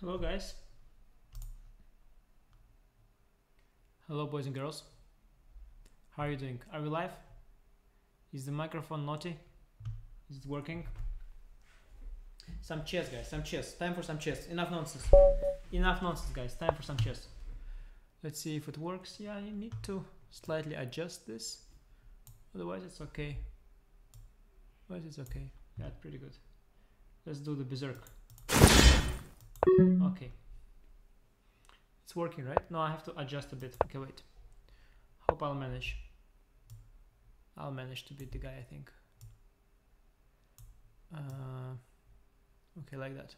Hello, guys. Hello, boys and girls. How are you doing? Are we live? Is the microphone naughty? Is it working? Some chess, guys. Some chess. Time for some chess. Enough nonsense. Enough nonsense, guys. Time for some chess. Let's see if it works. Yeah, you need to slightly adjust this. Otherwise, it's okay. Otherwise, it's okay. Yeah, pretty good. Let's do the berserk. Okay. It's working, right? No, I have to adjust a bit. Okay, wait. Hope I'll manage. I'll manage to beat the guy, I think. Uh, okay, like that.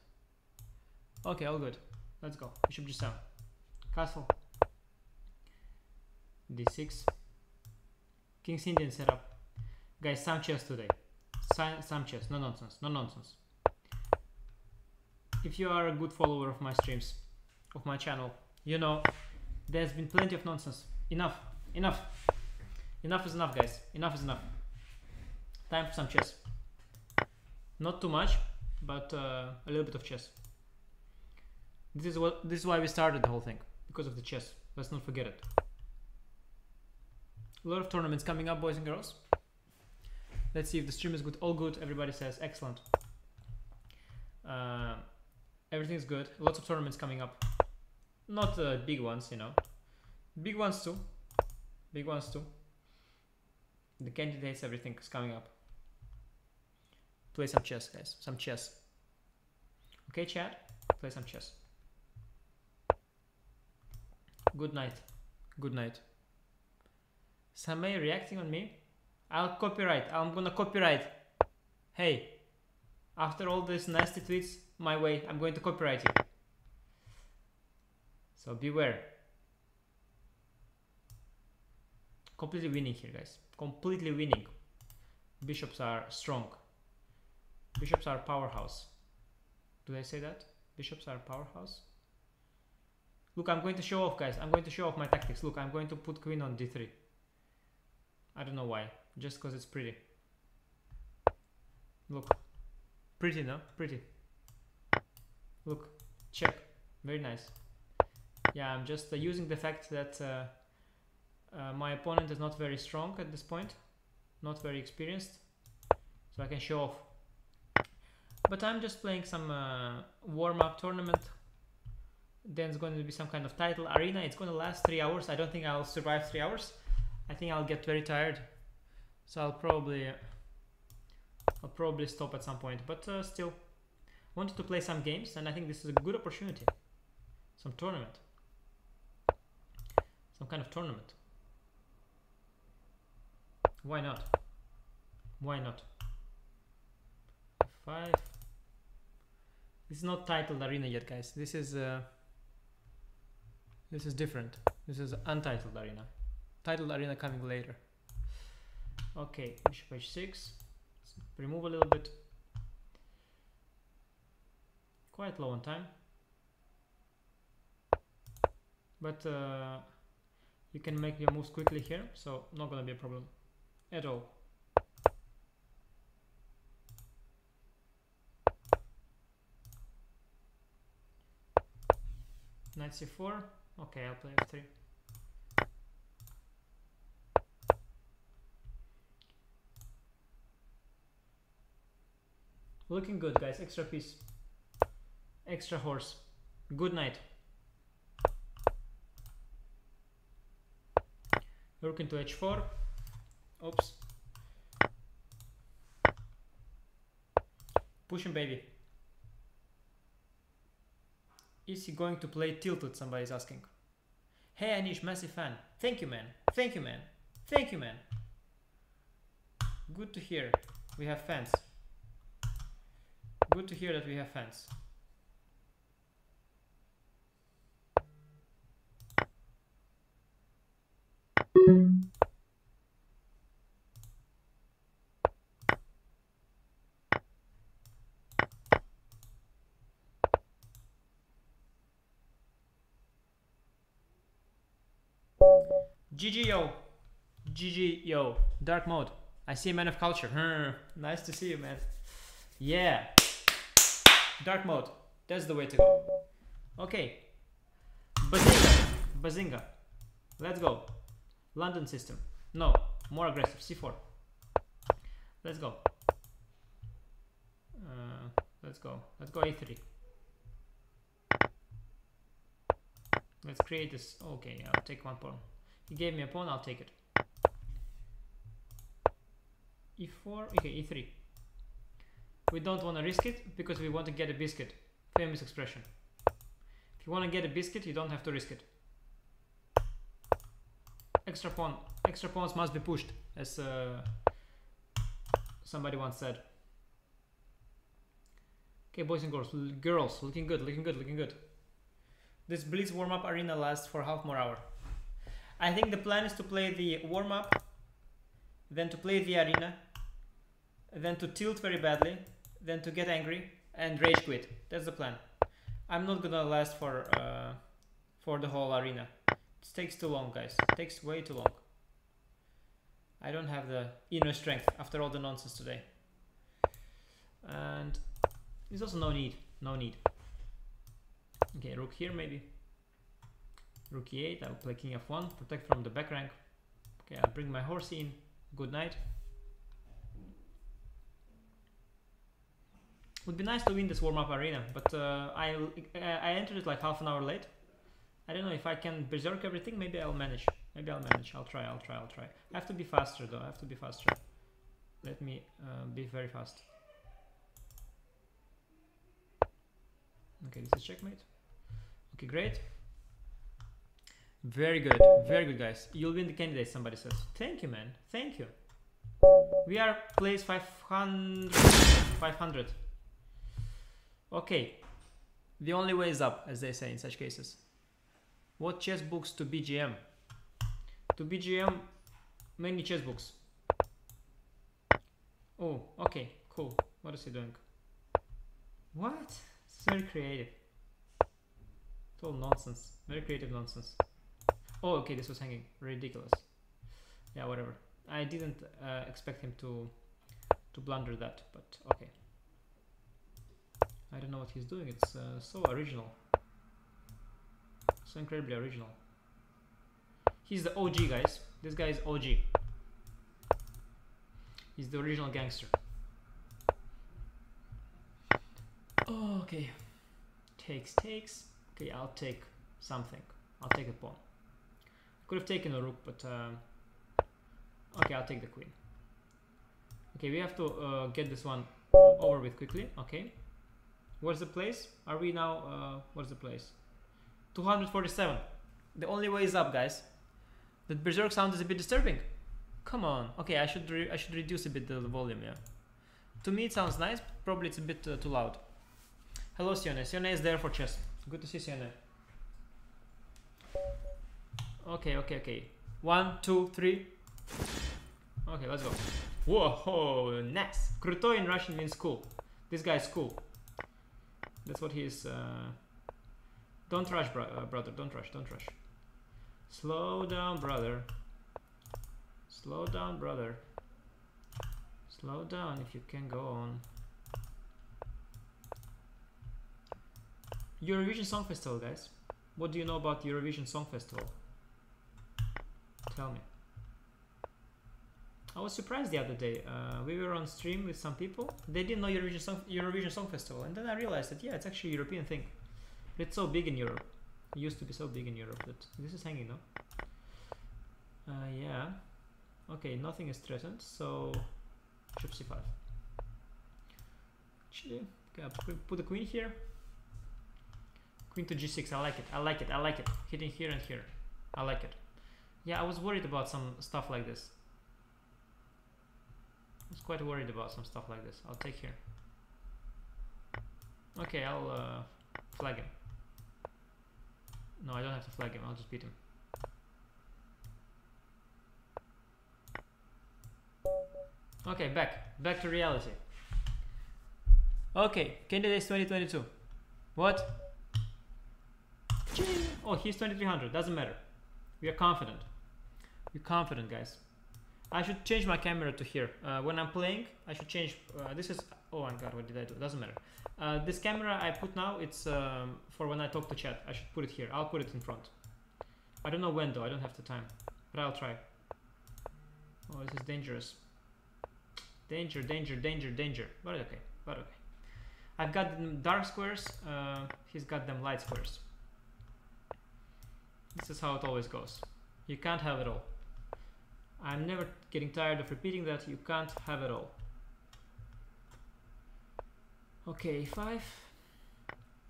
Okay, all good. Let's go. Bishop g7. Castle. d6. King's Indian setup. Guys, some chess today. Some, some chess. No nonsense. No nonsense. If you are a good follower of my streams, of my channel, you know there's been plenty of nonsense. Enough. Enough. Enough is enough, guys. Enough is enough. Time for some chess. Not too much, but uh, a little bit of chess. This is what this is why we started the whole thing because of the chess. Let's not forget it. A lot of tournaments coming up, boys and girls. Let's see if the stream is good. All good. Everybody says excellent. Uh, everything's good. Lots of tournaments coming up. Not uh, big ones, you know. Big ones too. Big ones too. The candidates, everything is coming up. Play some chess, guys. Some chess. Okay, chat? Play some chess. Good night. Good night. Samay reacting on me? I'll copyright. I'm gonna copyright. Hey, after all these nasty tweets my way, I'm going to copyright you. So beware. Completely winning here, guys. Completely winning. Bishops are strong. Bishops are powerhouse. Do I say that? Bishops are powerhouse? Look, I'm going to show off, guys. I'm going to show off my tactics. Look, I'm going to put queen on d3. I don't know why. Just because it's pretty. Look. Pretty, no? Pretty. Look. Check. Very nice. Yeah, I'm just uh, using the fact that uh, uh, my opponent is not very strong at this point. Not very experienced. So I can show off. But I'm just playing some uh, warm-up tournament then it's going to be some kind of title arena it's going to last three hours i don't think i'll survive three hours i think i'll get very tired so i'll probably i'll probably stop at some point but uh, still wanted to play some games and i think this is a good opportunity some tournament some kind of tournament why not why not five this is not titled arena yet guys this is uh this is different. This is untitled arena. Titled arena coming later. Okay, bishop h6. Let's remove a little bit. Quite low on time. But uh, you can make your moves quickly here, so not gonna be a problem at all. Knight c4. Okay, I'll play f3. Looking good, guys. Extra piece. Extra horse. Good night. Rook into h4. Oops. Push him, baby. Is he going to play tilted? Somebody's asking. Hey Anish, massive fan. Thank you, man. Thank you, man. Thank you, man. Good to hear. We have fans. Good to hear that we have fans. GG yo. GG yo. Dark mode. I see a man of culture. Nice to see you, man. Yeah. Dark mode. That's the way to go. Okay. Bazinga. Bazinga. Let's go. London system. No, more aggressive. C4. Let's go. Uh, let's go. Let's go A3. Let's create this. Okay, I'll take one pawn. He gave me a pawn, I'll take it. E4, okay, E3. We don't want to risk it because we want to get a biscuit. Famous expression. If you want to get a biscuit, you don't have to risk it. Extra pawn. Extra pawns must be pushed, as uh, somebody once said. Okay, boys and girls, girls, looking good, looking good, looking good. This Blitz warm-up arena lasts for half more hour. I think the plan is to play the warm-up, then to play the arena, then to tilt very badly, then to get angry and rage quit. That's the plan. I'm not gonna last for uh, for the whole arena. It takes too long, guys. It takes way too long. I don't have the inner strength after all the nonsense today. And there's also no need. No need. Okay, rook here maybe. Rook e8, I'll play king f1, protect from the back rank. Okay, I'll bring my horse in. Good night. Would be nice to win this warm-up arena, but uh, I I entered it like half an hour late. I don't know if I can berserk everything. Maybe I'll manage. Maybe I'll manage. I'll try. I'll try. I'll try. I have to be faster though. I have to be faster. Let me uh, be very fast. Okay, this is checkmate. Okay, great. Very good. Very good, guys. You'll win the candidate, somebody says. Thank you, man. Thank you. We are place 500. 500. Okay, the only way is up, as they say in such cases. What chess books to BGM? To BGM, many chess books. Oh, okay, cool. What is he doing? What? Very creative. Total nonsense. Very creative nonsense. Oh, okay, this was hanging. Ridiculous. Yeah, whatever. I didn't uh, expect him to to blunder that, but okay. I don't know what he's doing. It's uh, so original. So incredibly original. He's the OG, guys. This guy is OG. He's the original gangster. Oh, okay. Takes, takes. Okay, I'll take something. I'll take a pawn. Could have taken a rook, but... Um, okay, I'll take the queen. Okay, we have to uh, get this one over with quickly. Okay. What's the place? Are we now, uh, what's the place? 247. The only way is up, guys. That berserk sound is a bit disturbing. Come on. Okay, I should I should reduce a bit the, volume, yeah. To me it sounds nice, but probably it's a bit uh, too loud. Hello, Sione. Sione is there for chess. Good to see Sione. Okay, okay, okay. One, two, three. Okay, let's go. Whoa, nice. Kruto in Russian means cool. This guy is cool. That's what he is... Uh don't rush, bro uh, brother. Don't rush. Don't rush. Slow down, brother. Slow down, brother. Slow down if you can go on. Eurovision Song Festival, guys. What do you know about the Eurovision Song Festival? Tell me. I was surprised the other day. Uh, we were on stream with some people. They didn't know Eurovision Song, Eurovision Song Festival, and then I realized that yeah, it's actually a European thing. It's so big in Europe. It used to be so big in Europe that this is hanging, no? Uh, yeah. Okay, nothing is threatened, so bishop c5. Actually, okay, put the queen here. Queen to g6. I like it. I like it. I like it. Hitting here and here. I like it. Yeah, I was worried about some stuff like this. I was quite worried about some stuff like this. I'll take here. Okay, I'll uh, flag him. No, I don't have to flag him. I'll just beat him. Okay, back. Back to reality. Okay, candidates 2022. What? Oh, he's 2300. Doesn't matter. We are confident. We're confident, guys. I should change my camera to here. Uh, when I'm playing, I should change. Uh, this is oh my god what did I do? It doesn't matter. Uh, this camera I put now it's um, for when I talk to chat I should put it here. I'll put it in front. I don't know when though. I don't have the time but I'll try. Oh this is dangerous. Danger danger danger danger. But okay but okay. I've got them dark squares uh, he's got them light squares. This is how it always goes. You can't have it all. I'm never getting tired of repeating that. You can't have it all Okay, five.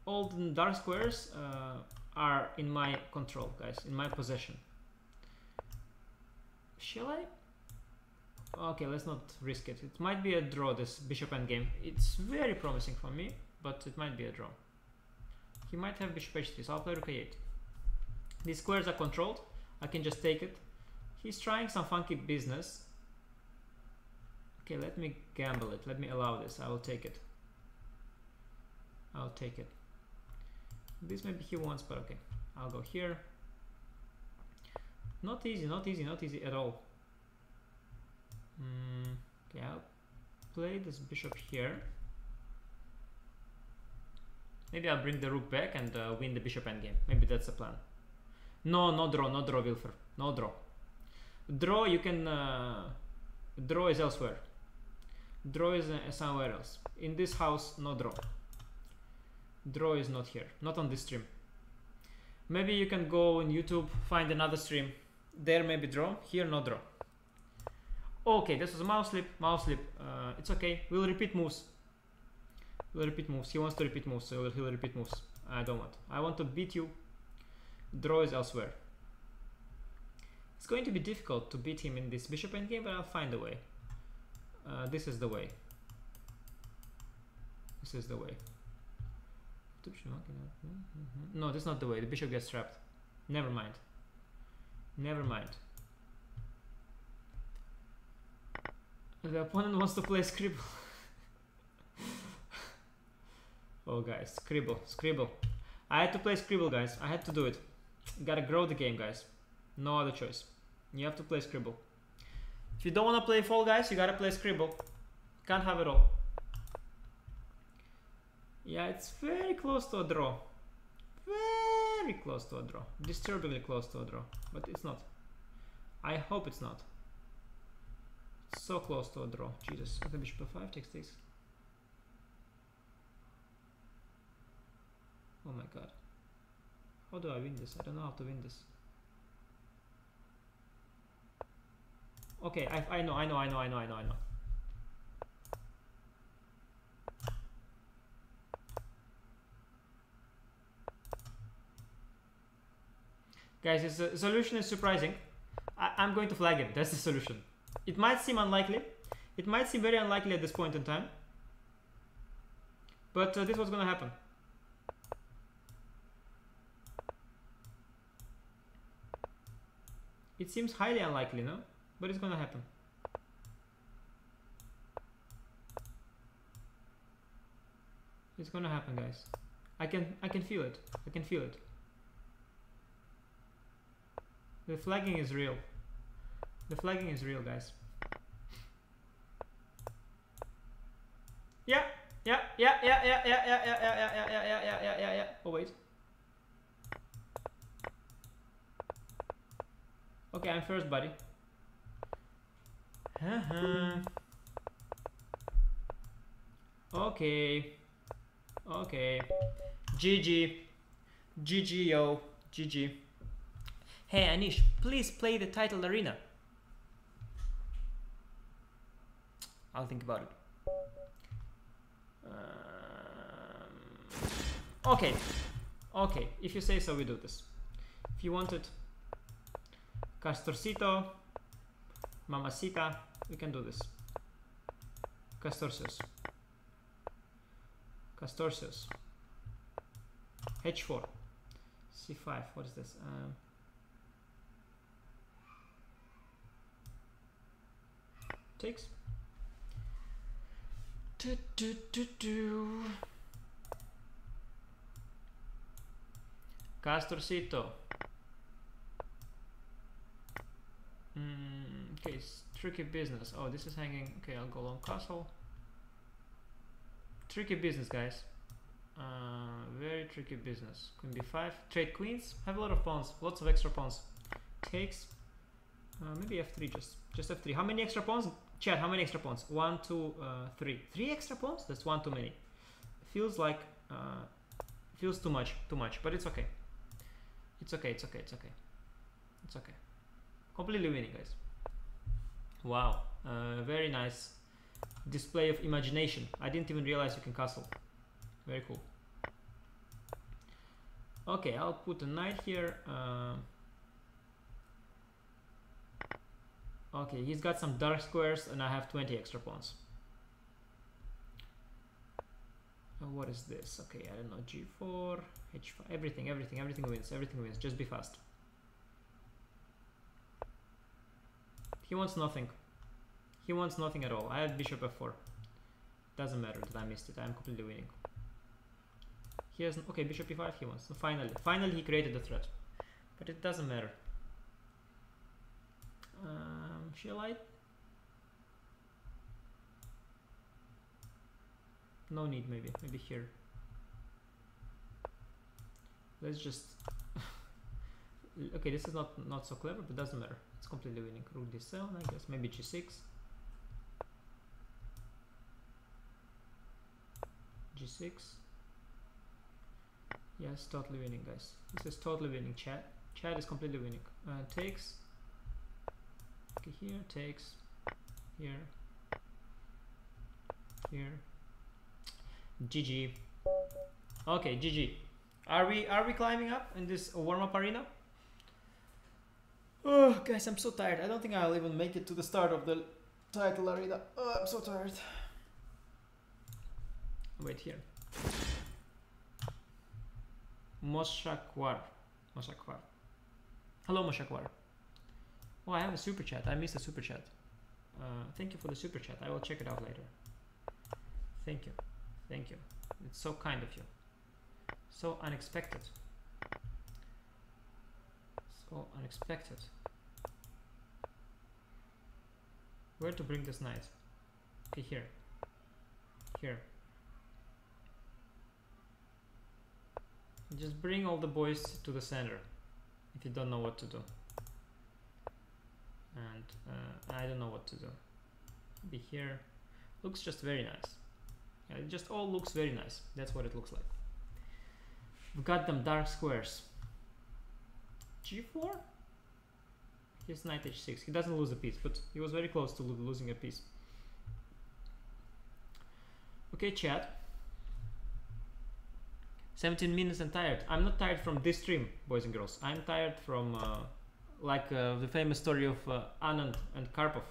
All the dark squares uh, are in my control, guys, in my possession. Shall I? Okay, let's not risk it. It might be a draw, this bishop endgame. It's very promising for me, but it might be a draw. He might have bishop h3, so I'll play rook a8. These squares are controlled. I can just take it. He's trying some funky business. Okay, let me gamble it. Let me allow this. I will take it. I'll take it. This maybe he wants, but okay. I'll go here. Not easy, not easy, not easy at all. Mm, okay, I'll play this bishop here. Maybe I'll bring the rook back and uh, win the bishop endgame. Maybe that's the plan. No, no draw, no draw, Wilfer. No draw. Draw, you can... Uh, draw is elsewhere. Draw is uh, somewhere else. In this house, no draw draw is not here not on this stream. Maybe you can go on youtube find another stream. There maybe draw here no draw. Okay this was a mouse slip mouse slip uh, it's okay. We'll repeat moves. We'll repeat moves. He wants to repeat moves so he'll repeat moves. I don't want. I want to beat you. Draw is elsewhere. It's going to be difficult to beat him in this bishop endgame but i'll find a way. Uh, this is the way. This is the way Mm-hmm. no, that's not the way. The bishop gets trapped. Never mind. Never mind. The opponent wants to play Scribble. oh guys, Scribble, Scribble. I had to play Scribble guys. I had to do it. gotta grow the game guys. No other choice. You have to play Scribble. If you don't want to play Fall guys, you gotta play Scribble. Can't have it all. Yeah, it's very close to a draw. Very close to a draw. Disturbingly close to a draw. But it's not. I hope it's not. So close to a draw. Jesus. Okay, bishop f5 takes this. Oh my god. How do I win this? I don't know how to win this. Okay, I, I know, I know, I know, I know, I know, I know. Guys, the solution is surprising. I I'm going to flag him. That's the solution. It might seem unlikely. It might seem very unlikely at this point in time. But uh, this was going to happen. It seems highly unlikely, no? But it's going to happen. It's going to happen, guys. I can I can feel it. I can feel it. The flagging is real. The flagging is real, guys. Yeah, yeah, yeah, yeah, yeah, yeah, yeah, yeah, yeah, yeah, yeah, yeah, yeah, yeah, yeah, yeah. Oh wait. Okay, I'm first, buddy. okay. Okay. GG. GG, yo. GG. Hey Anish, please play the title arena. I'll think about it. Um, okay, okay, if you say so, we do this. If you want it, Castorcito, Mamacita, we can do this. Castorcios. Castorcios. H4. C5, what is this? Um, takes. Do, do, do, do. Castorcito. Mm, okay, it's tricky business. Oh, this is hanging. Okay, I'll go long castle. tricky business, guys. Uh, very tricky business. Queen b5. Trade queens. Have a lot of pawns. Lots of extra pawns. Takes. Uh, maybe f3 just. Just f3. How many extra pawns? Chat, how many extra pawns? One, two, uh, three. Three extra pawns? That's one too many. Feels like... Uh, feels too much. Too much. But it's okay. It's okay. It's okay. It's okay. It's okay. Completely winning, guys. Wow. Uh, very nice display of imagination. I didn't even realize you can castle. Very cool. Okay, I'll put a knight here. Uh, okay, he's got some dark squares and I have 20 extra pawns. Uh, what is this? Okay, I don't know. G4, H5, everything, everything, everything wins. Everything wins. Just be fast. He wants nothing. He wants nothing at all. I have bishop f4. Doesn't matter that I missed it. I'm completely winning. He has okay bishop e5. He wants. finally, finally he created the threat, but it doesn't matter. Um, I? No need. Maybe. Maybe here. Let's just. okay, this is not not so clever, but doesn't matter. It's completely winning. Rook d7, I guess. Maybe g6. g6 yes totally winning guys this is totally winning chat chat is completely winning uh, takes okay here takes here here. GG okay GG are we are we climbing up in this warm-up arena? Oh guys I'm so tired. I don't think I'll even make it to the start of the title arena. Oh, I'm so tired. Wait here. Moshakwar. Moshakwar. Hello Moshakwar oh I have a super chat. I missed a super chat. Uh, thank you for the super chat. I will check it out later. Thank you. Thank you. It's so kind of you. So unexpected. So unexpected. Where to bring this knight? Okay here. Here. Just bring all the boys to the center if you don't know what to do. And uh, I don't know what to do. Be here. Looks just very nice. Yeah, it just all looks very nice. That's what it looks like. We've got them dark squares. G4? He's knight h6. He doesn't lose a piece, but he was very close to lo losing a piece. Okay, chat. 17 minutes and tired. I'm not tired from this stream, boys and girls. I'm tired from uh, like uh, the famous story of uh, Anand and Karpov.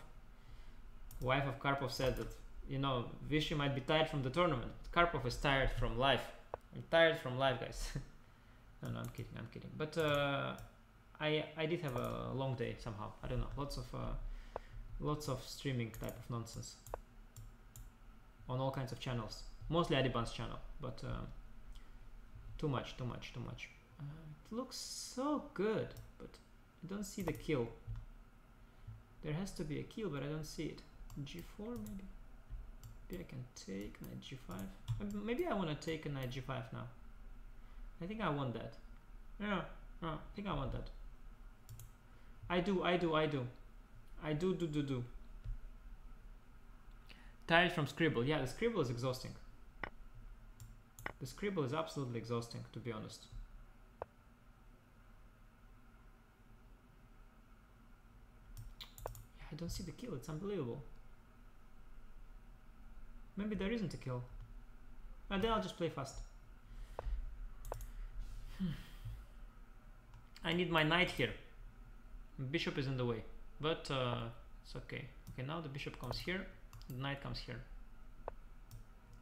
Wife of Karpov said that you know Vishy might be tired from the tournament. Karpov is tired from life. I'm tired from life, guys. no, no, I'm kidding. I'm kidding. But uh, I I did have a long day somehow. I don't know. Lots of uh, lots of streaming type of nonsense on all kinds of channels. Mostly Adhiban's channel, but. Uh, too much, too much, too much. Uh, it looks so good, but I don't see the kill. There has to be a kill, but I don't see it. G4 maybe? Maybe I can take knight G5. Uh, maybe I want to take a knight G5 now. I think I want that. Yeah, yeah, I think I want that. I do, I do, I do. I do, do, do, do. Tired from Scribble. Yeah, the Scribble is exhausting. The scribble is absolutely exhausting, to be honest. I don't see the kill, it's unbelievable. Maybe there isn't a kill. And then I'll just play fast. Hmm. I need my knight here. Bishop is in the way, but uh, it's okay. Okay, now the bishop comes here, the knight comes here.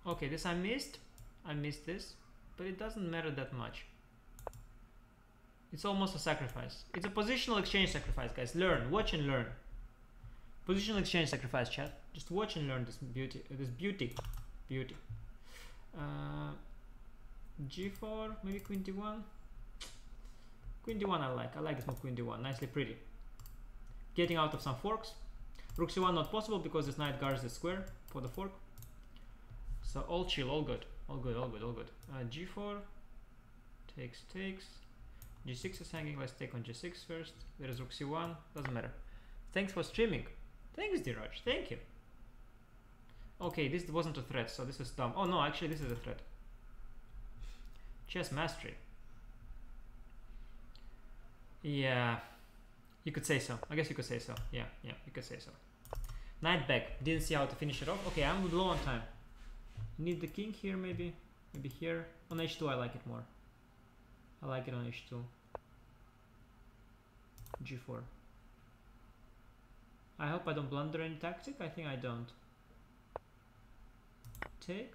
Okay, this I missed. I missed this, but it doesn't matter that much. It's almost a sacrifice. It's a positional exchange sacrifice, guys. Learn, watch and learn. Positional exchange sacrifice, chat. Just watch and learn this beauty, this beauty, beauty. Uh, G4, maybe Queen D1. Queen D1 I like. I like this move Queen D1. Nicely pretty. Getting out of some forks. Rook C1 not possible because this knight guards the square for the fork. So all chill, all good, all good, all good, all good. Uh, g4 takes takes. g6 is hanging. Let's take on g6 first. There is rook c1. Doesn't matter. Thanks for streaming. Thanks, Diraj. Thank you. Okay, this wasn't a threat, so this is dumb. Oh no, actually this is a threat. Chess mastery. Yeah, you could say so. I guess you could say so. Yeah, yeah, you could say so. Knight back. Didn't see how to finish it off. Okay, I'm low on time. Need the king here, maybe. Maybe here. On h2, I like it more. I like it on h2. g4. I hope I don't blunder any tactic. I think I don't. Take.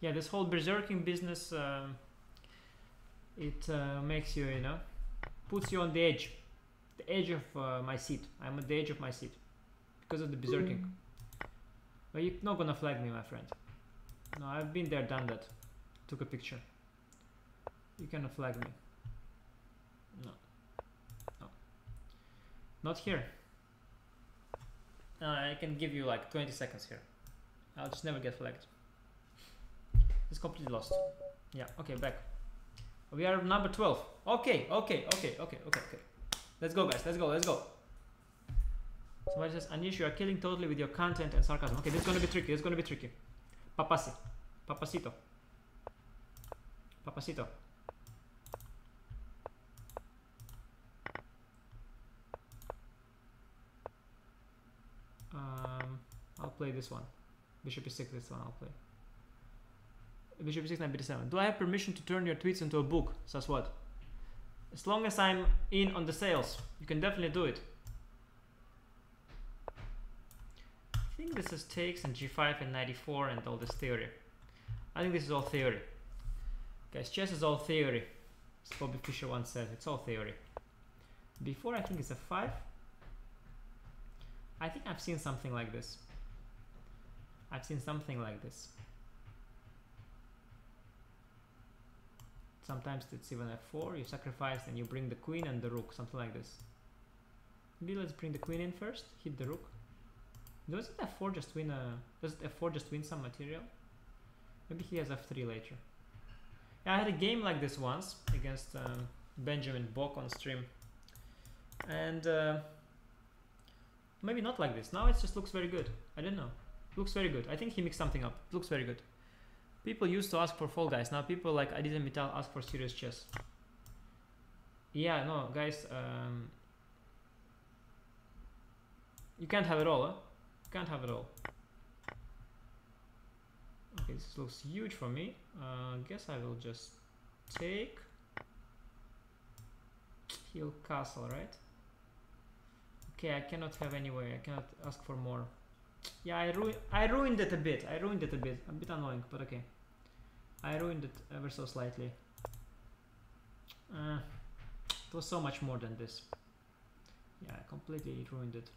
Yeah, this whole berserking business, uh, it uh, makes you, you know, puts you on the edge, the edge of uh, my seat. I'm at the edge of my seat because of the berserking. But you're not gonna flag me, my friend. No, I've been there, done that. Took a picture. You cannot flag me. No. No. Not here. Uh, I can give you like 20 seconds here. I'll just never get flagged. It's completely lost. Yeah, okay, back. We are number 12. Okay, okay, okay, okay, okay, okay. Let's go, guys. Let's go, let's go. Somebody says, Anish, you are killing totally with your content and sarcasm. Okay, this is going to be tricky. This is going to be tricky. Papasi. Papacito. Papacito. Um, I'll play this one. Bishop e6, this one I'll play. Bishop e6, knight b7. Do I have permission to turn your tweets into a book? Says what? As long as I'm in on the sales, you can definitely do it. I think this is takes and g5 and 94 and all this theory. I think this is all theory. Guys, chess is all theory. As Bobby Fischer once said, it's all theory. Before I think it's a 5. I think I've seen something like this. I've seen something like this. Sometimes it's even f4, you sacrifice and you bring the queen and the rook, something like this. Maybe let's bring the queen in first, hit the rook. Doesn't f4 just win a... doesn't f4 just win some material? Maybe he has f3 later. I had a game like this once against um, Benjamin Bok on stream. And uh, maybe not like this. Now it just looks very good. I don't know. Looks very good. I think he mixed something up. Looks very good. People used to ask for Fall Guys. Now people like Aditya Mittal ask for serious chess. Yeah, no, guys. Um, you can't have it all, huh? You can't have it all. Okay, this looks huge for me. Uh, guess I will just take heal castle, right? Okay, I cannot have anyway. I cannot ask for more. Yeah, I, ru I ruined it a bit. I ruined it a bit. A bit annoying, but okay. I ruined it ever so slightly. Uh, it was so much more than this. Yeah, I completely ruined it.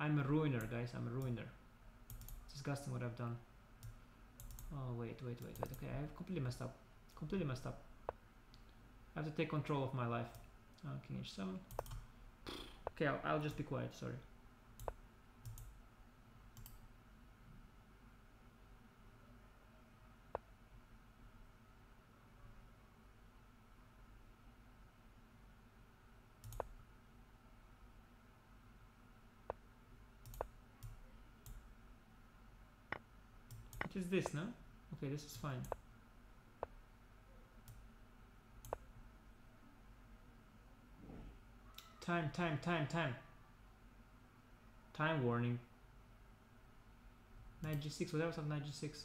I'm a ruiner, guys. I'm a ruiner. It's disgusting what I've done. Oh, wait, wait, wait, wait. Okay, I have completely messed up. Completely messed up. I have to take control of my life. Uh, King H7. Okay, I'll, I'll just be quiet, sorry. This, no? Okay, this is fine. Time, time, time, time. Time warning. Knight g6, whatever of knight g6.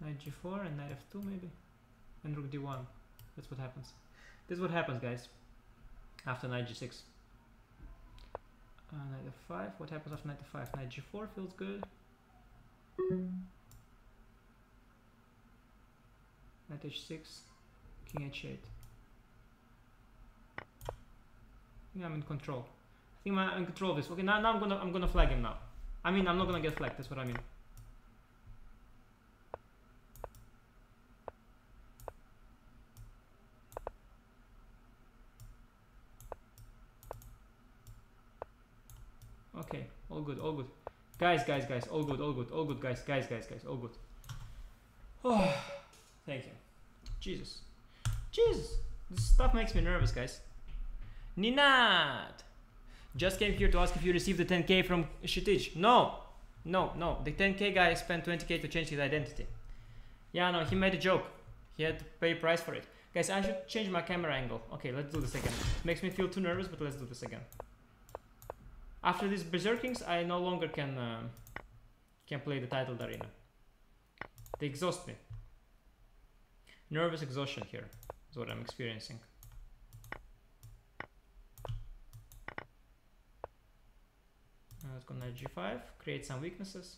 Knight g4 and knight f2 maybe? And rook d1. That's what happens. This is what happens guys. After knight g6. Uh, knight f5, what happens after knight f5? Knight g4 feels good. Knight h6, king h8. Yeah, I'm in control. I think I'm in control of this. Okay, now, now I'm gonna I'm gonna flag him now. I mean, I'm not gonna get flagged. That's what I mean. Okay, all good, all good. Guys, guys, guys, all good, all good, all good, guys, guys, guys, guys, all good. Oh, thank you. Jesus. Jesus. This stuff makes me nervous, guys. Ninat! Just came here to ask if you received the 10k from Shitich. No! No, no. The 10k guy spent 20k to change his identity. Yeah, no, he made a joke. He had to pay price for it. Guys, I should change my camera angle. Okay, let's do this again. Makes me feel too nervous, but let's do this again. After these Berserkings, I no longer can uh, can play the titled arena. They exhaust me. Nervous exhaustion here is what I'm experiencing. Let's go knight g5, create some weaknesses.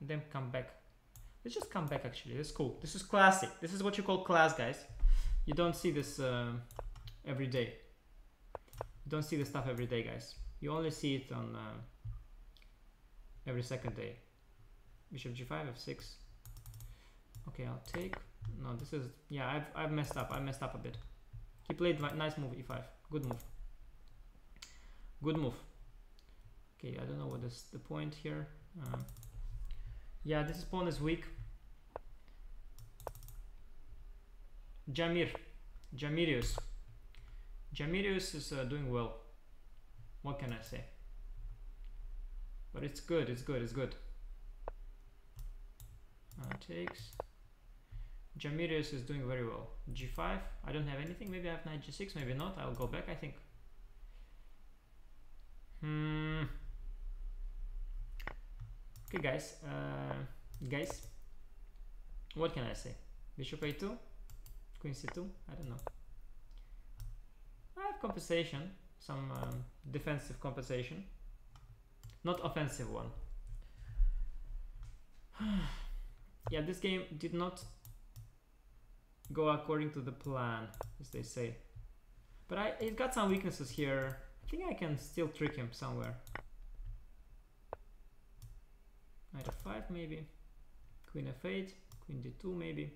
Then come back. Let's just come back actually, this is cool. This is classic. This is what you call class, guys. You don't see this uh, every day. Don't see the stuff every day, guys. You only see it on uh, every second day. Bishop g5, f6. Okay, I'll take. No, this is yeah. I've I've messed up. I messed up a bit. He played nice move e5. Good move. Good move. Okay, I don't know what is the point here. Um, yeah, this is pawn is weak. Jamir, Jamirius. Jamirius is uh, doing well. What can I say? But it's good, it's good, it's good. Uh, takes. Jamirius is doing very well. G5, I don't have anything. Maybe I have knight G6, maybe not. I'll go back, I think. Hmm. Okay, guys. Uh, guys, what can I say? Bishop A2, Queen C2. I don't know. I have compensation, some um, defensive compensation, not offensive one. yeah, this game did not go according to the plan, as they say. But I it got some weaknesses here. I think I can still trick him somewhere. Knight f5 maybe. Queen f8, queen d2 maybe.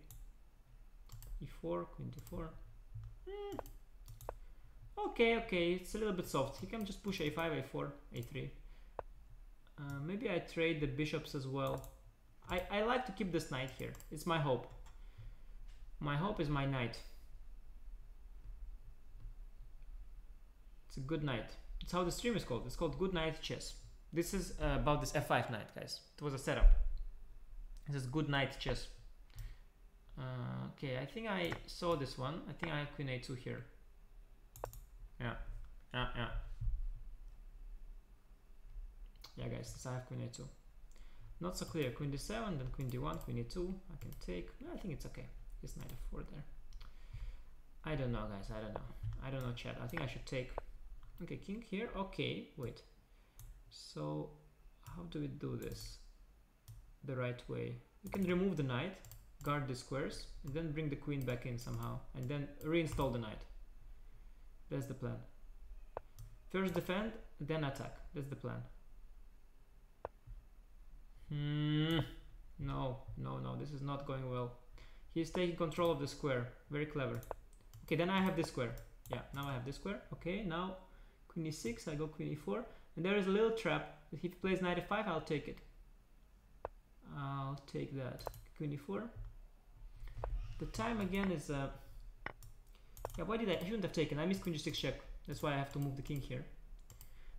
e4, queen d4. Mm. Okay, okay, it's a little bit soft. He can just push a5, a4, a3. Uh, maybe I trade the bishops as well. I, I like to keep this knight here. It's my hope. My hope is my knight. It's a good knight. It's how the stream is called. It's called Good Night Chess. This is uh, about this f5 knight, guys. It was a setup. This is Good Night Chess. Uh, okay, I think I saw this one. I think I have queen a2 here. Yeah, yeah, yeah. Yeah, guys, this I have queen a2. Not so clear. Queen d7, then queen d1, queen e2. I can take. I think it's okay. This knight f4 there. I don't know, guys. I don't know. I don't know, chat. I think I should take. Okay, king here. Okay, wait. So, how do we do this the right way? We can remove the knight, guard the squares, and then bring the queen back in somehow, and then reinstall the knight. That's the plan. First defend, then attack. That's the plan. Hmm. No, no, no. This is not going well. He's taking control of the square. Very clever. Okay, then I have this square. Yeah, now I have this square. Okay, now queen e6. I go queen e4. And there is a little trap. If he plays knight f5, I'll take it. I'll take that. Queen e4. The time again is... Uh, yeah, why did I? I shouldn't have taken. I missed queen g6 check. That's why I have to move the king here.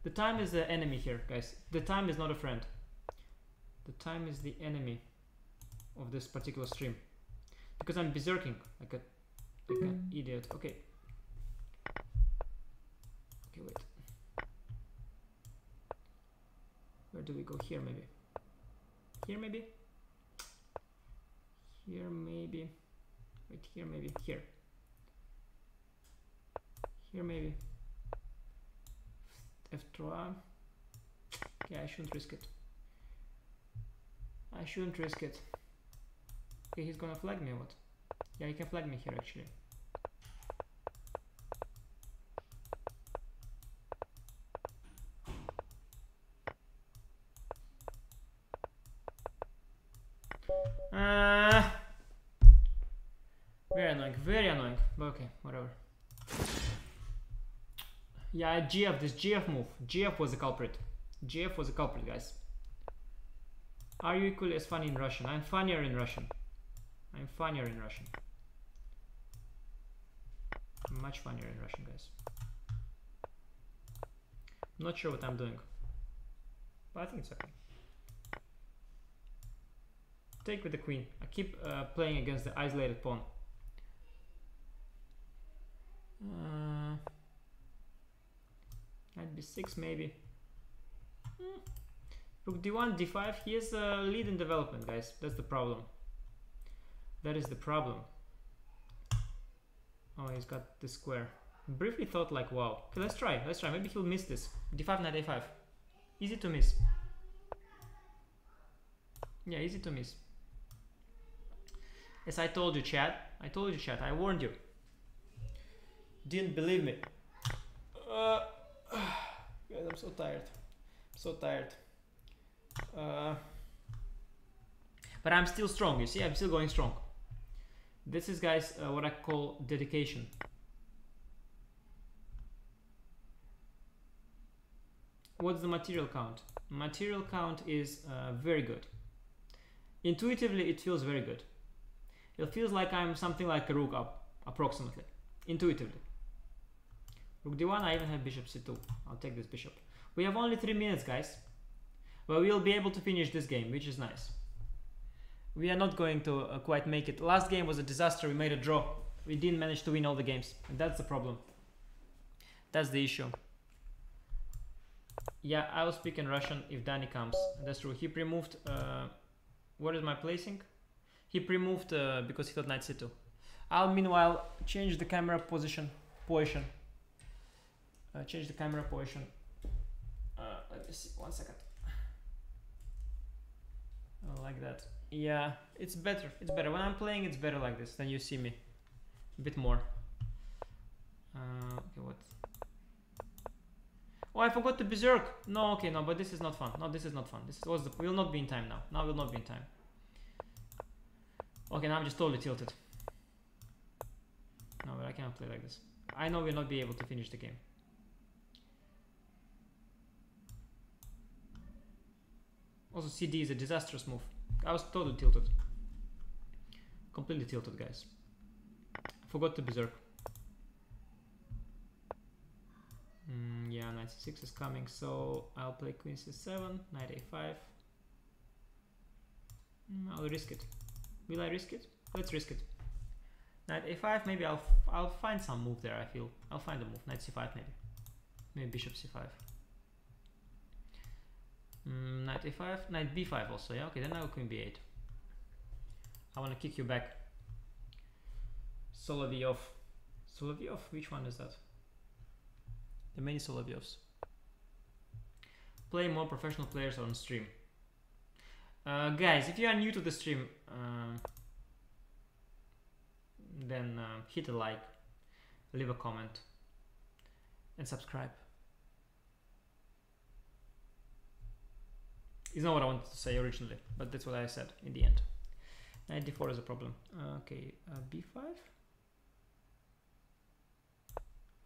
The time is the enemy here, guys. The time is not a friend. The time is the enemy of this particular stream. Because I'm berserking like a like an mm. idiot. Okay. Okay, wait. Where do we go? Here maybe. Here maybe? Here maybe. Wait, here maybe. Here. Here maybe. F3. Okay, I shouldn't risk it. I shouldn't risk it. Okay, he's gonna flag me what? Yeah, he can flag me here actually. Yeah, GF, this GF move. GF was the culprit. GF was the culprit, guys. Are you equally as funny in Russian? I'm funnier in Russian. I'm funnier in Russian. Much funnier in Russian, guys. not sure what I'm doing. But I think it's okay. Take with the queen. I keep uh, playing against the isolated pawn. Uh, knight b6 maybe. Hmm. Rook d1, d5. He has a lead in development, guys. That's the problem. That is the problem. Oh, he's got the square. Briefly thought like, wow. Okay, let's try. Let's try. Maybe he'll miss this. d5, knight a5. Easy to miss. Yeah, easy to miss. As I told you, chat. I told you, chat. I warned you. Didn't believe me. Uh, I'm so tired. I'm so tired. Uh, but I'm still strong. You see, I'm still going strong. This is, guys, uh, what I call dedication. What's the material count? Material count is uh, very good. Intuitively, it feels very good. It feels like I'm something like a rook up, approximately, intuitively. Rook d1, I even have bishop c2. I'll take this bishop. We have only three minutes, guys. But we'll be able to finish this game, which is nice. We are not going to uh, quite make it. Last game was a disaster. We made a draw. We didn't manage to win all the games. And that's the problem. That's the issue. Yeah, I will speak in Russian if Danny comes. That's true. He pre-removed Uh, what is my placing? He pre-moved uh, because he thought knight c2. I'll meanwhile change the camera position. Position. Uh, change the camera position. Uh, let me see. One second. Like that. Yeah, it's better. It's better. When I'm playing, it's better like this. Then you see me a bit more. Uh, okay, what? Oh, I forgot to berserk. No, okay, no, but this is not fun. No, this is not fun. This was the, We will not be in time now. Now we will not be in time. Okay, now I'm just totally tilted. No, but I cannot play like this. I know we'll not be able to finish the game. Also, CD is a disastrous move. I was totally tilted. Completely tilted, guys. Forgot to berserk. Mm, yeah, knight c6 is coming, so I'll play queen c7, knight a5. Mm, I'll risk it. Will I risk it? Let's risk it. Knight a5, maybe I'll I'll find some move there, I feel. I'll find a move. Knight c5 maybe. Maybe bishop c5. Knight a5, knight b5 also, yeah? Okay, then now queen b8. I want to kick you back. Solovyov. Solovyov? Which one is that? The many Solovyovs. Play more professional players on stream. Uh, guys, if you are new to the stream, uh, then uh, hit a like, leave a comment, and subscribe. It's not what I wanted to say originally, but that's what I said in the end. Knight d4 is a problem. Okay, uh, b5.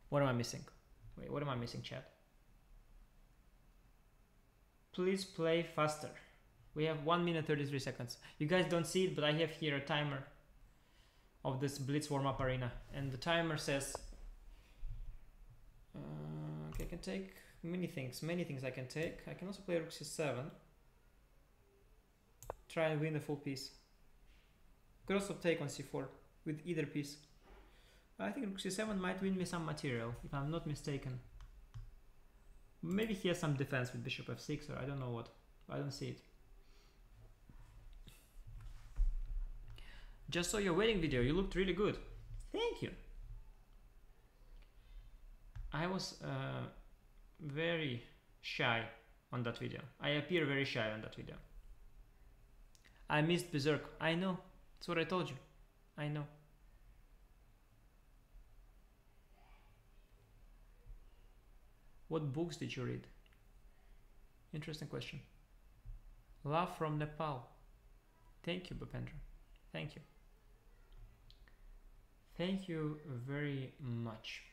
What am I missing? Wait, what am I missing, chat? Please play faster. We have 1 minute 33 seconds. You guys don't see it, but I have here a timer of this Blitz warm-up arena. And the timer says... Uh, okay, I can take many things. Many things I can take. I can also play Rook c7 try and win the full piece. Could also take on c4 with either piece. I think rook c7 might win me some material, if I'm not mistaken. Maybe he has some defense with bishop f6 or I don't know what. I don't see it. Just saw your wedding video, you looked really good. Thank you. I was uh, very shy on that video. I appear very shy on that video. I missed Berserk. I know. That's what I told you. I know. What books did you read? Interesting question. Love from Nepal. Thank you, Bapendra. Thank you. Thank you very much.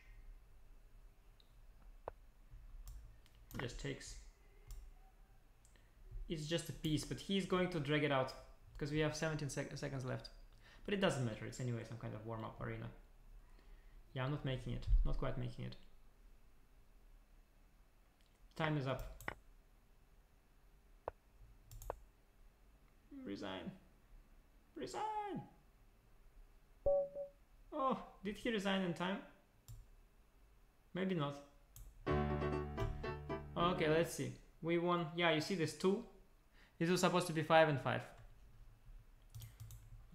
It just takes. It's just a piece, but he's going to drag it out because we have 17 sec seconds left. But it doesn't matter. It's anyway some kind of warm-up arena. Yeah, I'm not making it. Not quite making it. Time is up. Resign. Resign. Oh, did he resign in time? Maybe not. Okay, let's see. We won. Yeah, you see this two? This was supposed to be five and five.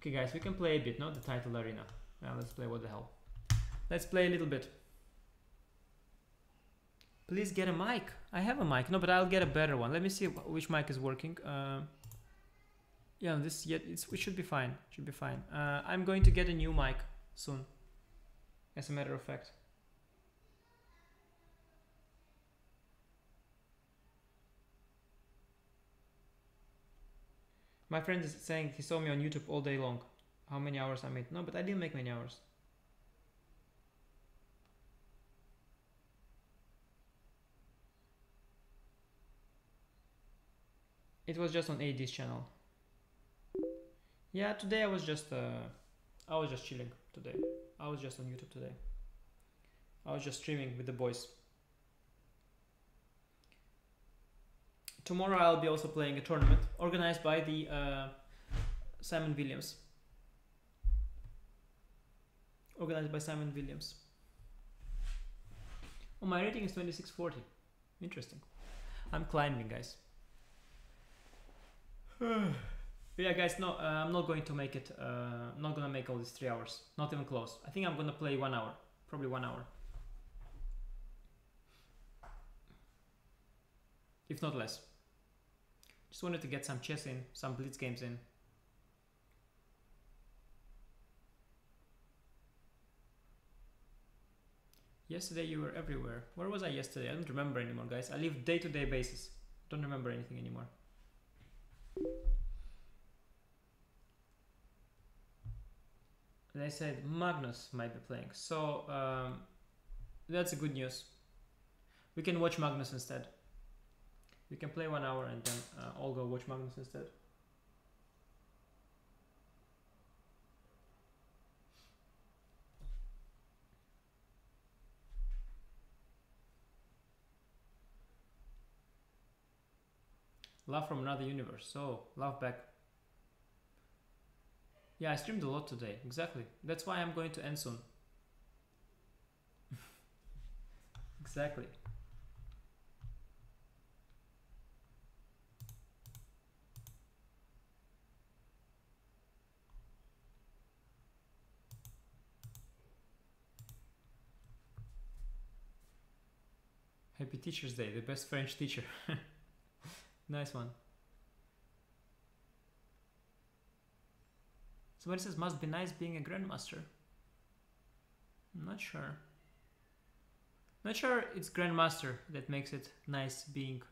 Okay, guys, we can play a bit, not the title arena. Well, let's play what the hell. Let's play a little bit. Please get a mic. I have a mic. No, but I'll get a better one. Let me see which mic is working. Uh, yeah, this yet it's it should be fine. Should be fine. Uh, I'm going to get a new mic soon. As a matter of fact. My friend is saying he saw me on YouTube all day long. How many hours I made? No, but I didn't make many hours. It was just on AD's channel. Yeah, today I was just uh, I was just chilling today. I was just on YouTube today. I was just streaming with the boys. Tomorrow I'll be also playing a tournament organized by the uh, Simon Williams. Organized by Simon Williams. Oh, my rating is 2640. Interesting. I'm climbing, guys. yeah, guys, no, uh, I'm not going to make it. Uh, I'm not gonna make all these three hours. Not even close. I think I'm gonna play one hour. Probably one hour. If not less. Just wanted to get some chess in, some blitz games in. Yesterday you were everywhere. Where was I yesterday? I don't remember anymore, guys. I live day-to-day -day basis. Don't remember anything anymore. They said Magnus might be playing. So um, that's a good news. We can watch Magnus instead. We can play one hour and then uh, I'll go watch Magnus instead. Love from another universe. So, love back. Yeah, I streamed a lot today. Exactly. That's why I'm going to end soon. exactly. Happy Teacher's Day, the best French teacher. nice one. Somebody says must be nice being a grandmaster. I'm not sure. Not sure it's grandmaster that makes it nice being.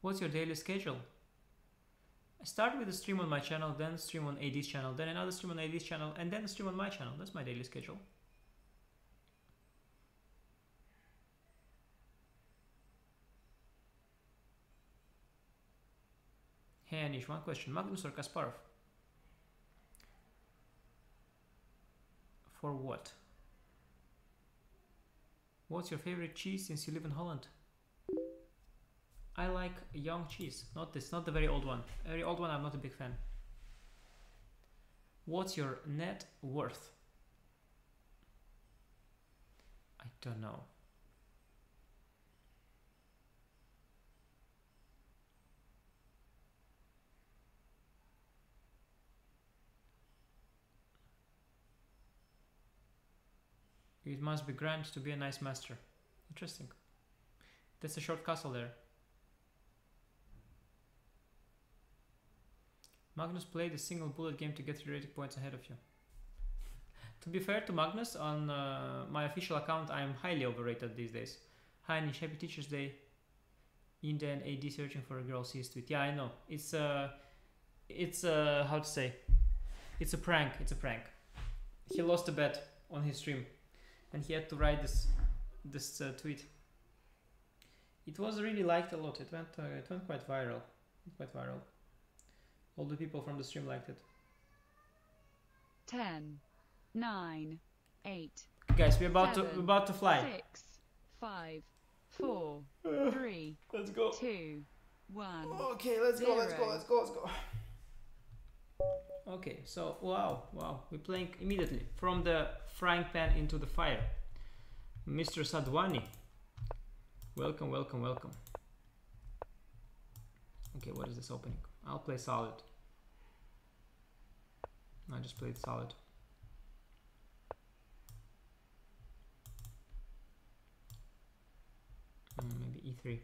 What's your daily schedule? I start with a stream on my channel, then stream on AD's channel, then another stream on AD's channel, and then a stream on my channel. That's my daily schedule. Hey one question. Magnus or Kasparov? For what? What's your favorite cheese since you live in Holland? I like young cheese, not this, not the very old one. Very old one, I'm not a big fan. What's your net worth? I don't know. It must be grand to be a nice master. Interesting. That's a short castle there. Magnus played a single bullet game to get three rating points ahead of you. to be fair to Magnus, on uh, my official account, I'm highly overrated these days. Hi Nish, happy Teacher's Day. Indian AD searching for a girl sees tweet. Yeah, I know. It's uh, it's uh, how to say? It's a prank. It's a prank. He lost a bet on his stream and he had to write this this uh, tweet. It was really liked a lot. It went uh, it went quite viral, quite viral. All the people from the stream liked it. Ten, nine, 8, Guys, we're about to we're about to fly. 6, 5, 4, 3, Let's go. 2, 1. Okay, let's go, let's go, let's go, let's go. Okay, so wow, wow, we're playing immediately from the frying pan into the fire. Mr. Sadhwani, welcome, welcome, welcome. Okay, what is this opening? I'll play solid. I just played solid. Mm, maybe e3.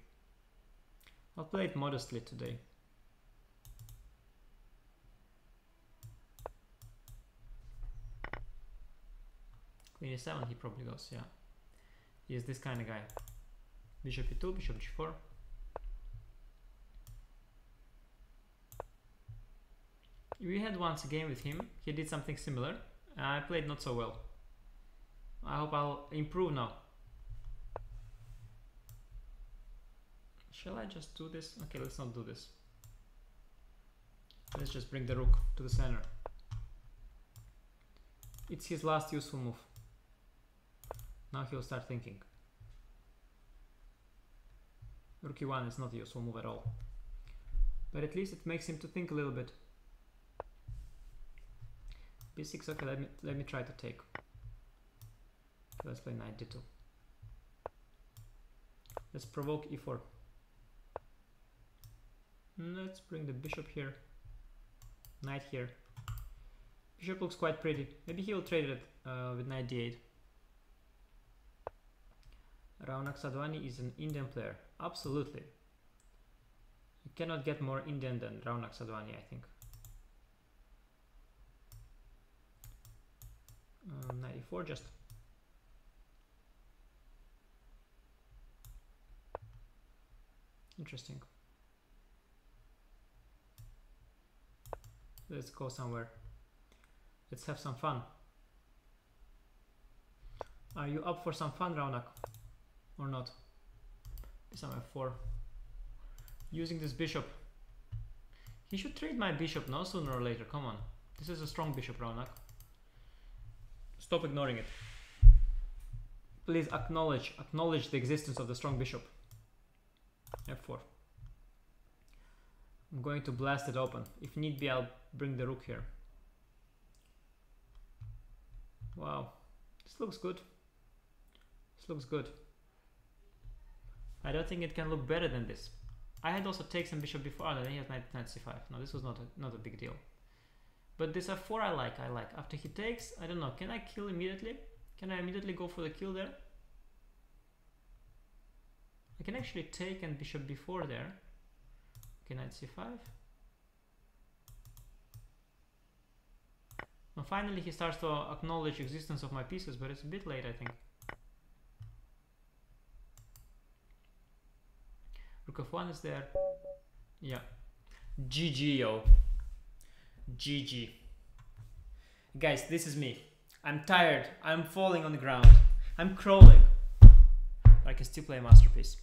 I'll play it modestly today. Queen e7 he probably goes, yeah. He is this kind of guy. Bishop e2, bishop g4. We had once a game with him, he did something similar. I played not so well. I hope I'll improve now. Shall I just do this? Okay, let's not do this. Let's just bring the rook to the center. It's his last useful move. Now he'll start thinking. Rook e1 is not a useful move at all. But at least it makes him to think a little bit. b6, okay, let me, let me try to take. Let's play knight d2. Let's provoke e4. Let's bring the bishop here. Knight here. Bishop looks quite pretty. Maybe he will trade it uh, with knight d8. Raunak Sadhwani is an Indian player. Absolutely. You cannot get more Indian than Raunak Sadhwani, I think. Um, 94 just. Interesting. Let's go somewhere. Let's have some fun. Are you up for some fun, Raunak? Or not? Some f4. Using this bishop. He should trade my bishop now sooner or later. Come on. This is a strong bishop, Raunak. Stop ignoring it. Please acknowledge acknowledge the existence of the strong bishop. f4. I'm going to blast it open. If need be, I'll bring the rook here. Wow, this looks good. This looks good. I don't think it can look better than this. I had also taken bishop before, oh, then he has knight, knight c5. No, this was not a, not a big deal. But this f4 I like, I like. After he takes, I don't know, can I kill immediately? Can I immediately go for the kill there? I can actually take and bishop b4 there. Okay, knight c5. Now finally he starts to acknowledge existence of my pieces, but it's a bit late I think. Rook of 1 is there. Yeah. GG yo. GG. Guys, this is me. I'm tired. I'm falling on the ground. I'm crawling. But I can still play a Masterpiece.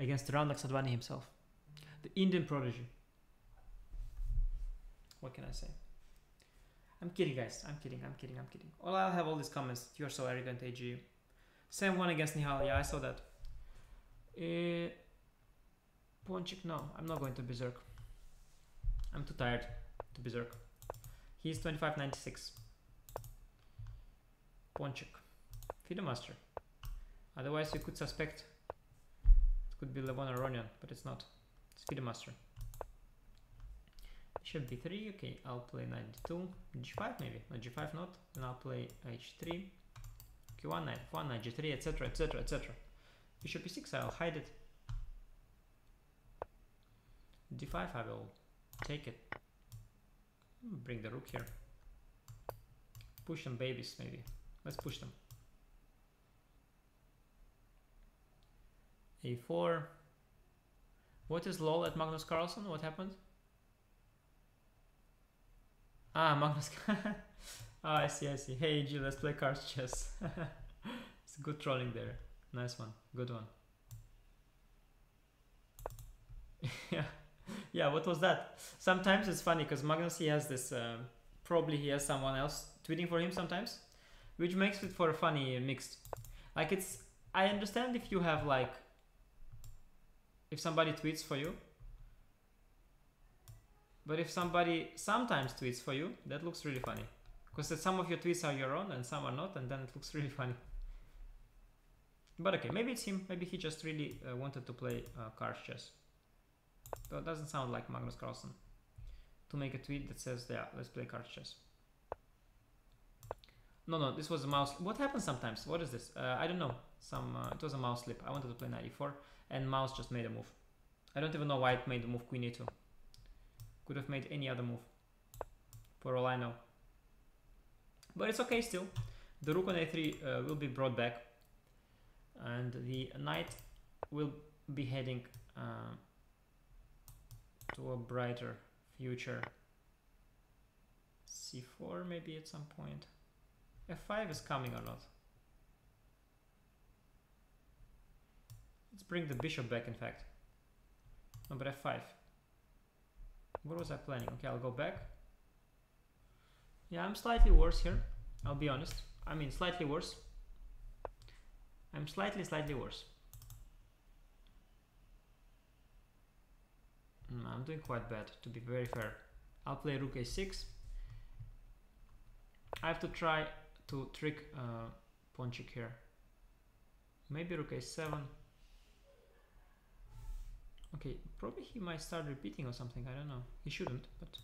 Against Raunak Sadhwani himself. The Indian prodigy. What can I say? I'm kidding, guys. I'm kidding. I'm kidding. I'm kidding. Well, I'll have all these comments. You're so arrogant, AG. Same one against Nihal. Yeah, I saw that. Uh, Ponchik, no. I'm not going to Berserk. I'm too tired to Berserk. He's 25.96. Ponchik. Feeder Master. Otherwise, you could suspect it could be Levon Aronian, but it's not. It's Feeder Master. Bishop d3, okay, I'll play knight d2, g5 maybe, no g5 not, then I'll play h3, q1, knight f1, knight g3, etc, etc, etc. Bishop e6, I'll hide it. d5, I will take it. Bring the rook here. Push some babies, maybe. Let's push them. a4. What is lol at Magnus Carlsen? What happened? Ah, Magnus. ah, I see, I see. Hey, G, let's play cards chess. it's good trolling there. Nice one. Good one. yeah. Yeah, what was that? Sometimes it's funny because Magnus, he has this, um, probably he has someone else tweeting for him sometimes, which makes it for a funny mixed. Like it's, I understand if you have like, if somebody tweets for you, but if somebody sometimes tweets for you, that looks really funny. Because some of your tweets are your own and some are not, and then it looks really funny. But okay, maybe it's him. Maybe he just really uh, wanted to play uh, cards chess. That doesn't sound like Magnus Carlsen. To make a tweet that says, yeah, let's play cards chess. No, no, this was a mouse. What happens sometimes? What is this? Uh, I don't know. Some uh, It was a mouse slip. I wanted to play 94 and mouse just made a move. I don't even know why it made the move queen e2. Could have made any other move, for all I know. But it's okay still. The rook on a3 uh, will be brought back, and the knight will be heading uh, to a brighter future. c4 maybe at some point. f5 is coming or not. Let's bring the bishop back in fact. No, but f5. What was I planning? Okay, I'll go back. Yeah, I'm slightly worse here. I'll be honest. I mean, slightly worse. I'm slightly, slightly worse. Mm, I'm doing quite bad, to be very fair. I'll play rook a6. I have to try to trick uh, Ponchik here. Maybe rook a7. Okay, probably he might start repeating or something, I don't know. He shouldn't, but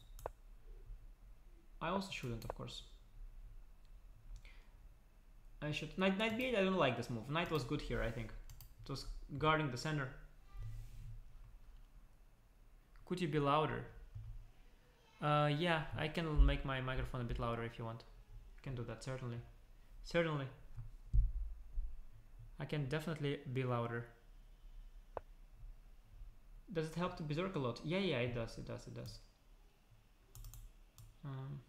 I also shouldn't, of course. I should knight knight b8. I don't like this move. Knight was good here, I think. It was guarding the center. Could you be louder? Uh, yeah, I can make my microphone a bit louder if you want. I can do that certainly. Certainly. I can definitely be louder. Does it help to berserk a lot? Yeah, yeah, it does, it does, it does. Um,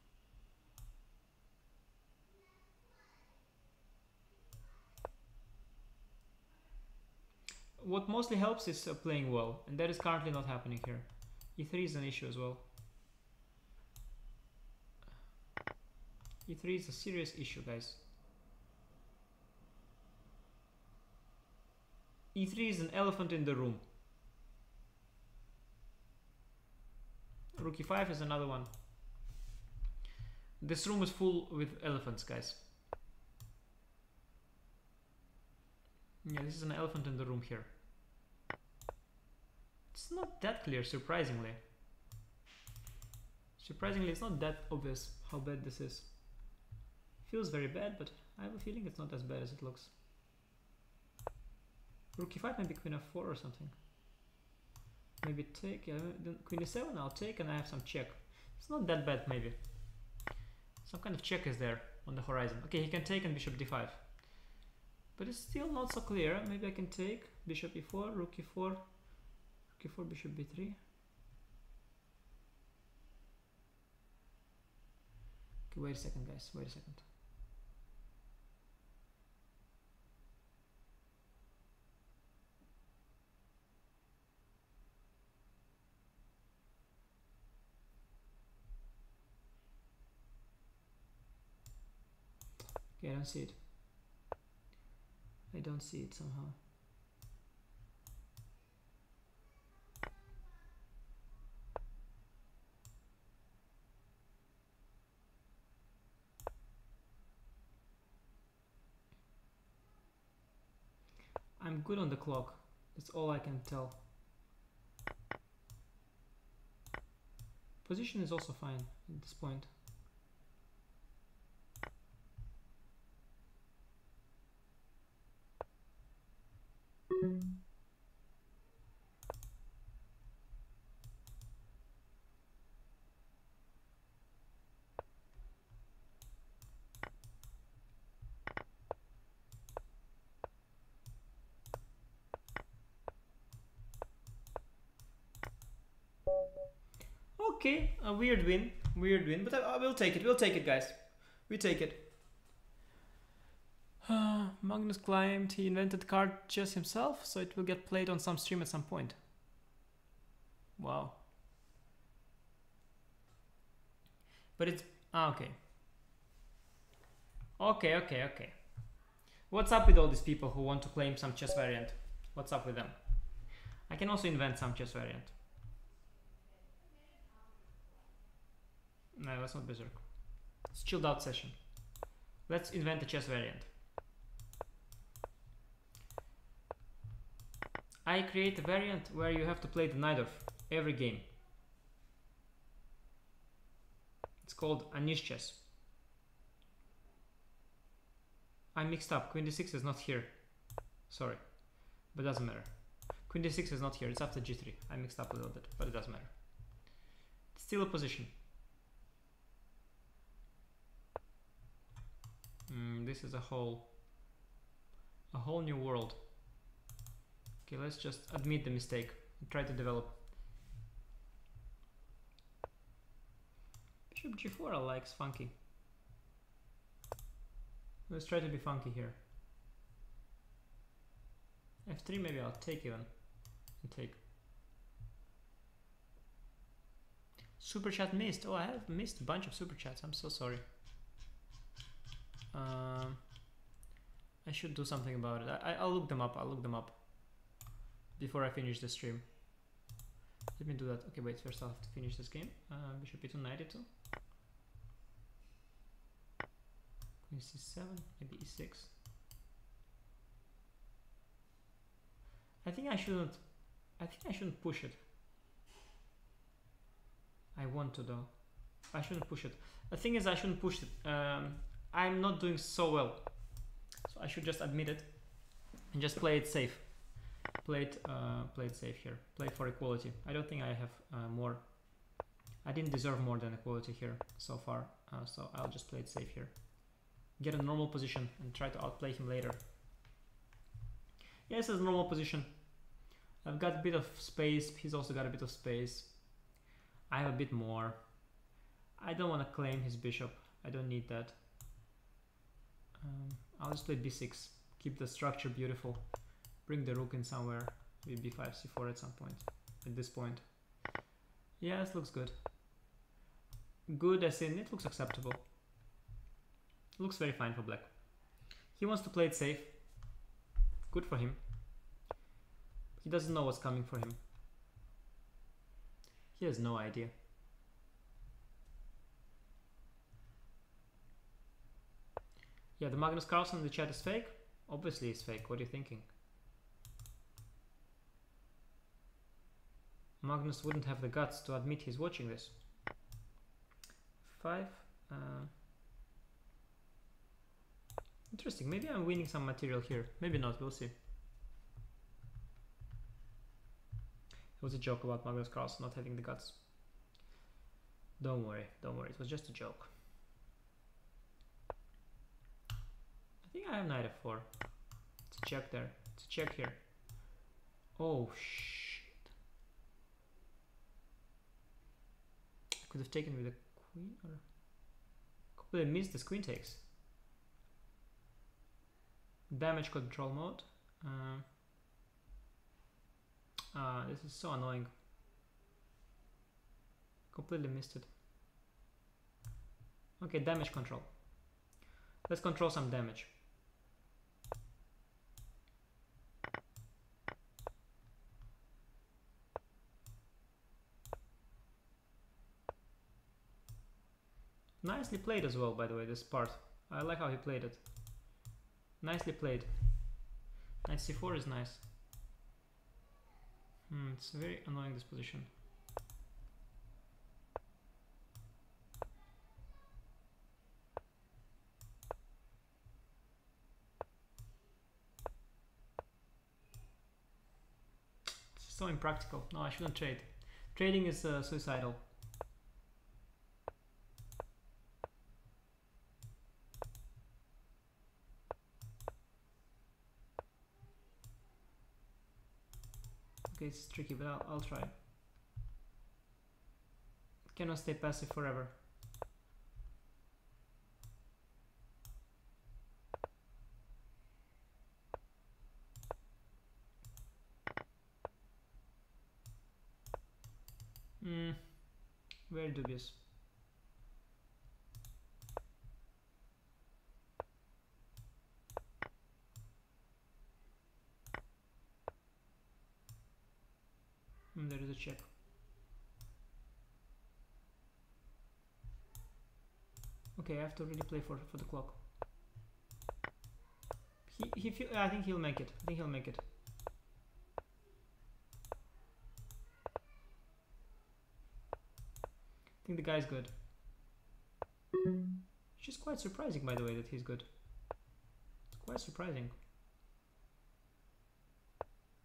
what mostly helps is uh, playing well, and that is currently not happening here. E3 is an issue as well. E3 is a serious issue, guys. E3 is an elephant in the room. Rook e5 is another one. This room is full with elephants, guys. Yeah, this is an elephant in the room here. It's not that clear, surprisingly. Surprisingly, it's not that obvious how bad this is. Feels very bad, but I have a feeling it's not as bad as it looks. Rook e5, maybe queen f4 or something. Maybe take, then queen e7 I'll take and I have some check. It's not that bad maybe. Some kind of check is there on the horizon. Okay, he can take and bishop d5. But it's still not so clear. Maybe I can take bishop e4, rook e4, e4, bishop b3. Okay, wait a second guys, wait a second. Okay, I don't see it. I don't see it somehow. I'm good on the clock. That's all I can tell. Position is also fine at this point. Okay, a weird win. Weird win, but I, I will take it. We'll take it, guys. We take it. Magnus claimed he invented card chess himself, so it will get played on some stream at some point. Wow. But it's ah, okay. Okay, okay, okay. What's up with all these people who want to claim some chess variant? What's up with them? I can also invent some chess variant. No, that's not Berserk. It's chilled out session. Let's invent a chess variant. I create a variant where you have to play the knight of every game. It's called Anish chess. I mixed up. Queen d6 is not here. Sorry. But it doesn't matter. Queen d6 is not here. It's after g3. I mixed up a little bit, but it doesn't matter. It's still a position. Mm, this is a whole a whole new world. Okay, let's just admit the mistake and try to develop. Bishop g4 I likes funky. Let's try to be funky here. F3 maybe I'll take even. And take. Super chat missed. Oh, I have missed a bunch of super chats. I'm so sorry. Um, I should do something about it. I, I'll look them up. I'll look them up before I finish the stream. Let me do that. Okay, wait. First, I'll have to finish this game. Uh, bishop e2, knight e2. Queen c7, maybe e6. I think I shouldn't. I think I shouldn't push it. I want to though. I shouldn't push it. The thing is, I shouldn't push it. Um, I'm not doing so well. So I should just admit it and just play it safe. Play it, uh, play it safe here. Play for equality. I don't think I have uh, more. I didn't deserve more than equality here so far. Uh, so I'll just play it safe here. Get a normal position and try to outplay him later. Yeah, this is a normal position. I've got a bit of space. He's also got a bit of space. I have a bit more. I don't want to claim his bishop. I don't need that. Um, I'll just play b6, keep the structure beautiful, bring the rook in somewhere, maybe b5, c4 at some point, at this point. Yeah, this looks good. Good as in, it looks acceptable. Looks very fine for black. He wants to play it safe. Good for him. He doesn't know what's coming for him. He has no idea. Yeah, the Magnus Carlsen in the chat is fake. Obviously it's fake. What are you thinking? Magnus wouldn't have the guts to admit he's watching this. Five. Uh, interesting. Maybe I'm winning some material here. Maybe not. We'll see. It was a joke about Magnus Carlsen not having the guts. Don't worry. Don't worry. It was just a joke. Think I have knight f4. It's a check there. A check here. Oh shit. I could have taken with a queen or completely missed this queen takes. Damage control mode. Uh, uh, this is so annoying. Completely missed it. Okay, damage control. Let's control some damage. Nicely played as well, by the way, this part. I like how he played it. Nicely played. Knight c4 is nice. Hmm, it's very annoying this position. It's so impractical. No, I shouldn't trade. Trading is uh, suicidal. it's tricky, but I'll, I'll try. Cannot stay passive forever. Mm, very dubious. Check. Okay, I have to really play for for the clock. He he I think he'll make it. I think he'll make it. I think the guy's good. Which is quite surprising, by the way, that he's good. It's quite surprising.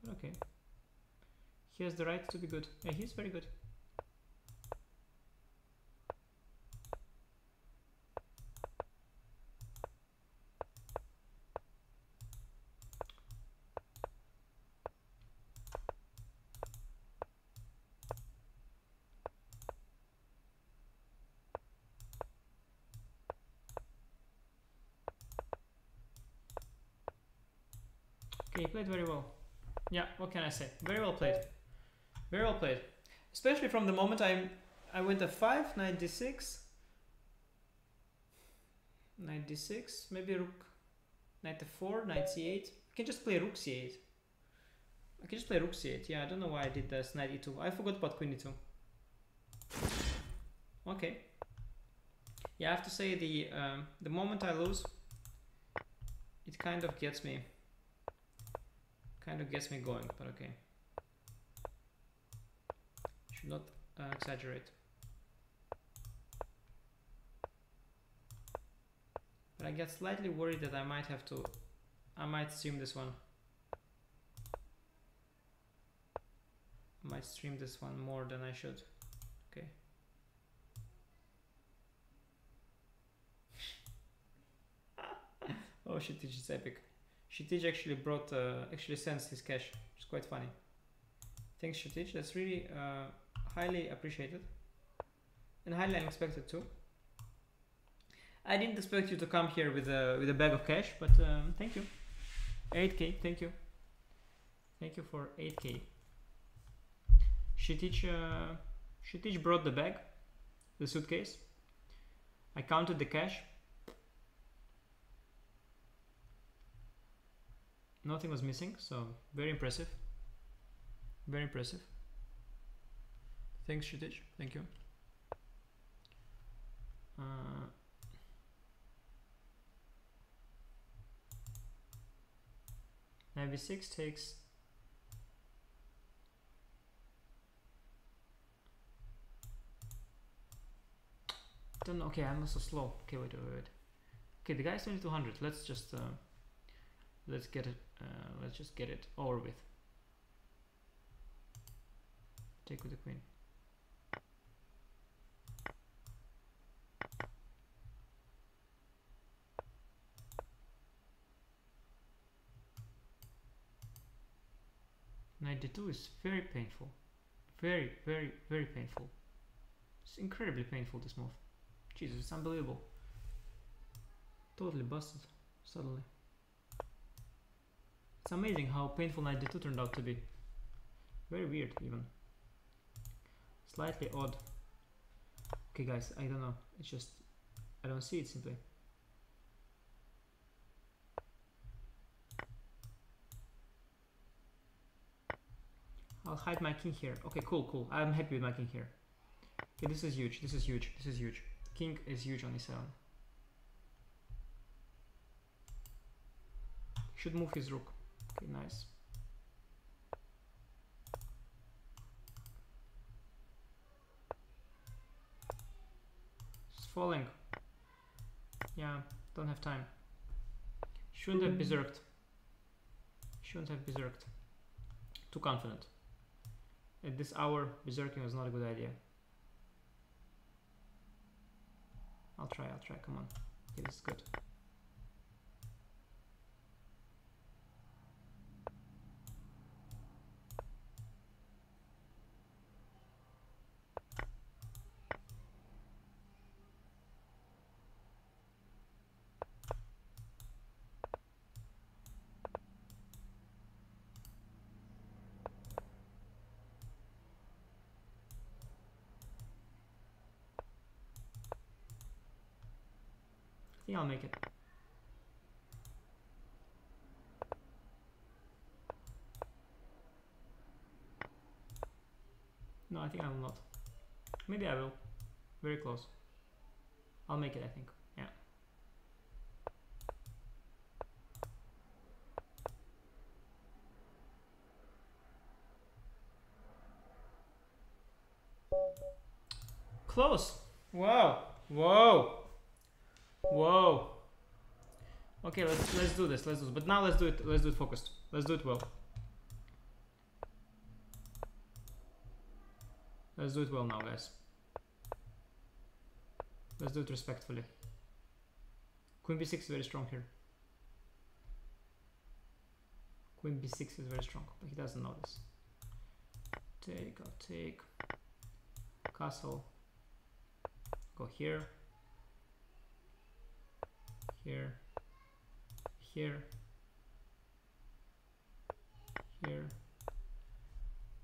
But okay. He has the right to be good. Yeah, he's very good. Okay, he played very well. Yeah, what can I say? Very well played. Very well played. Especially from the moment I I went f5, knight d6, knight d6, maybe rook, knight f4, knight c8. I can just play rook c8. I can just play rook c8. Yeah, I don't know why I did this knight e2. I forgot about queen e2. Okay. Yeah, I have to say the um, the moment I lose, it kind of gets me kind of gets me going, but okay. Should not uh, exaggerate. But I get slightly worried that I might have to, I might stream this one. I might stream this one more than I should. Okay. oh this is epic. Shitij actually brought, uh, actually sends his cash. It's quite funny. Thanks Shitij, that's really uh, highly appreciated. And highly unexpected too. I didn't expect you to come here with a, with a bag of cash, but um, thank you. 8k, thank you. Thank you for 8k. Shitij, uh, Shitij brought the bag, the suitcase. I counted the cash. nothing was missing so very impressive very impressive thanks Shitij thank you. Uh, knight b6 takes don't know. Okay I'm also slow. Okay wait wait wait. Okay the guy's 2200 let's just uh, let's get it uh, let's just get it over with. Take with the queen knight 2 is very painful very very very painful it's incredibly painful this move Jesus it's unbelievable totally busted suddenly it's amazing how painful 92 turned out to be. Very weird even. Slightly odd. Okay guys, I don't know. It's just I don't see it simply. I'll hide my king here. Okay, cool, cool. I'm happy with my king here. Okay, this is huge. This is huge. This is huge. King is huge on e7. Should move his rook. Okay, nice. It's falling. Yeah, don't have time. Shouldn't have berserked. Shouldn't have berserked. Too confident. At this hour, berserking was not a good idea. I'll try, I'll try, come on. Okay, this is good. I'll make it. No, I think I will not. Maybe I will. Very close. I'll make it, I think. Yeah. Close. Wow. Whoa. Whoa. Okay, let's let's do this. Let's do this. But now let's do it. Let's do it focused. Let's do it well. Let's do it well now, guys. Let's do it respectfully. Queen b6 is very strong here. Queen b6 is very strong, but he doesn't know this. Take, I'll take. Castle. Go here. Here. Here. Here.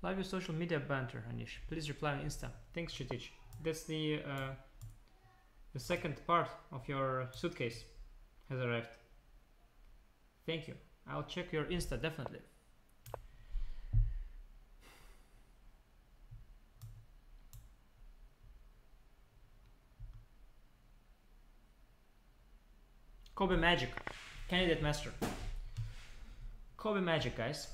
Live your social media banter, Anish. Please reply on Insta. Thanks, Chitich. That's the uh, the second part of your suitcase has arrived. Thank you. I'll check your Insta definitely. Kobe Magic, candidate master. Kobe Magic, guys.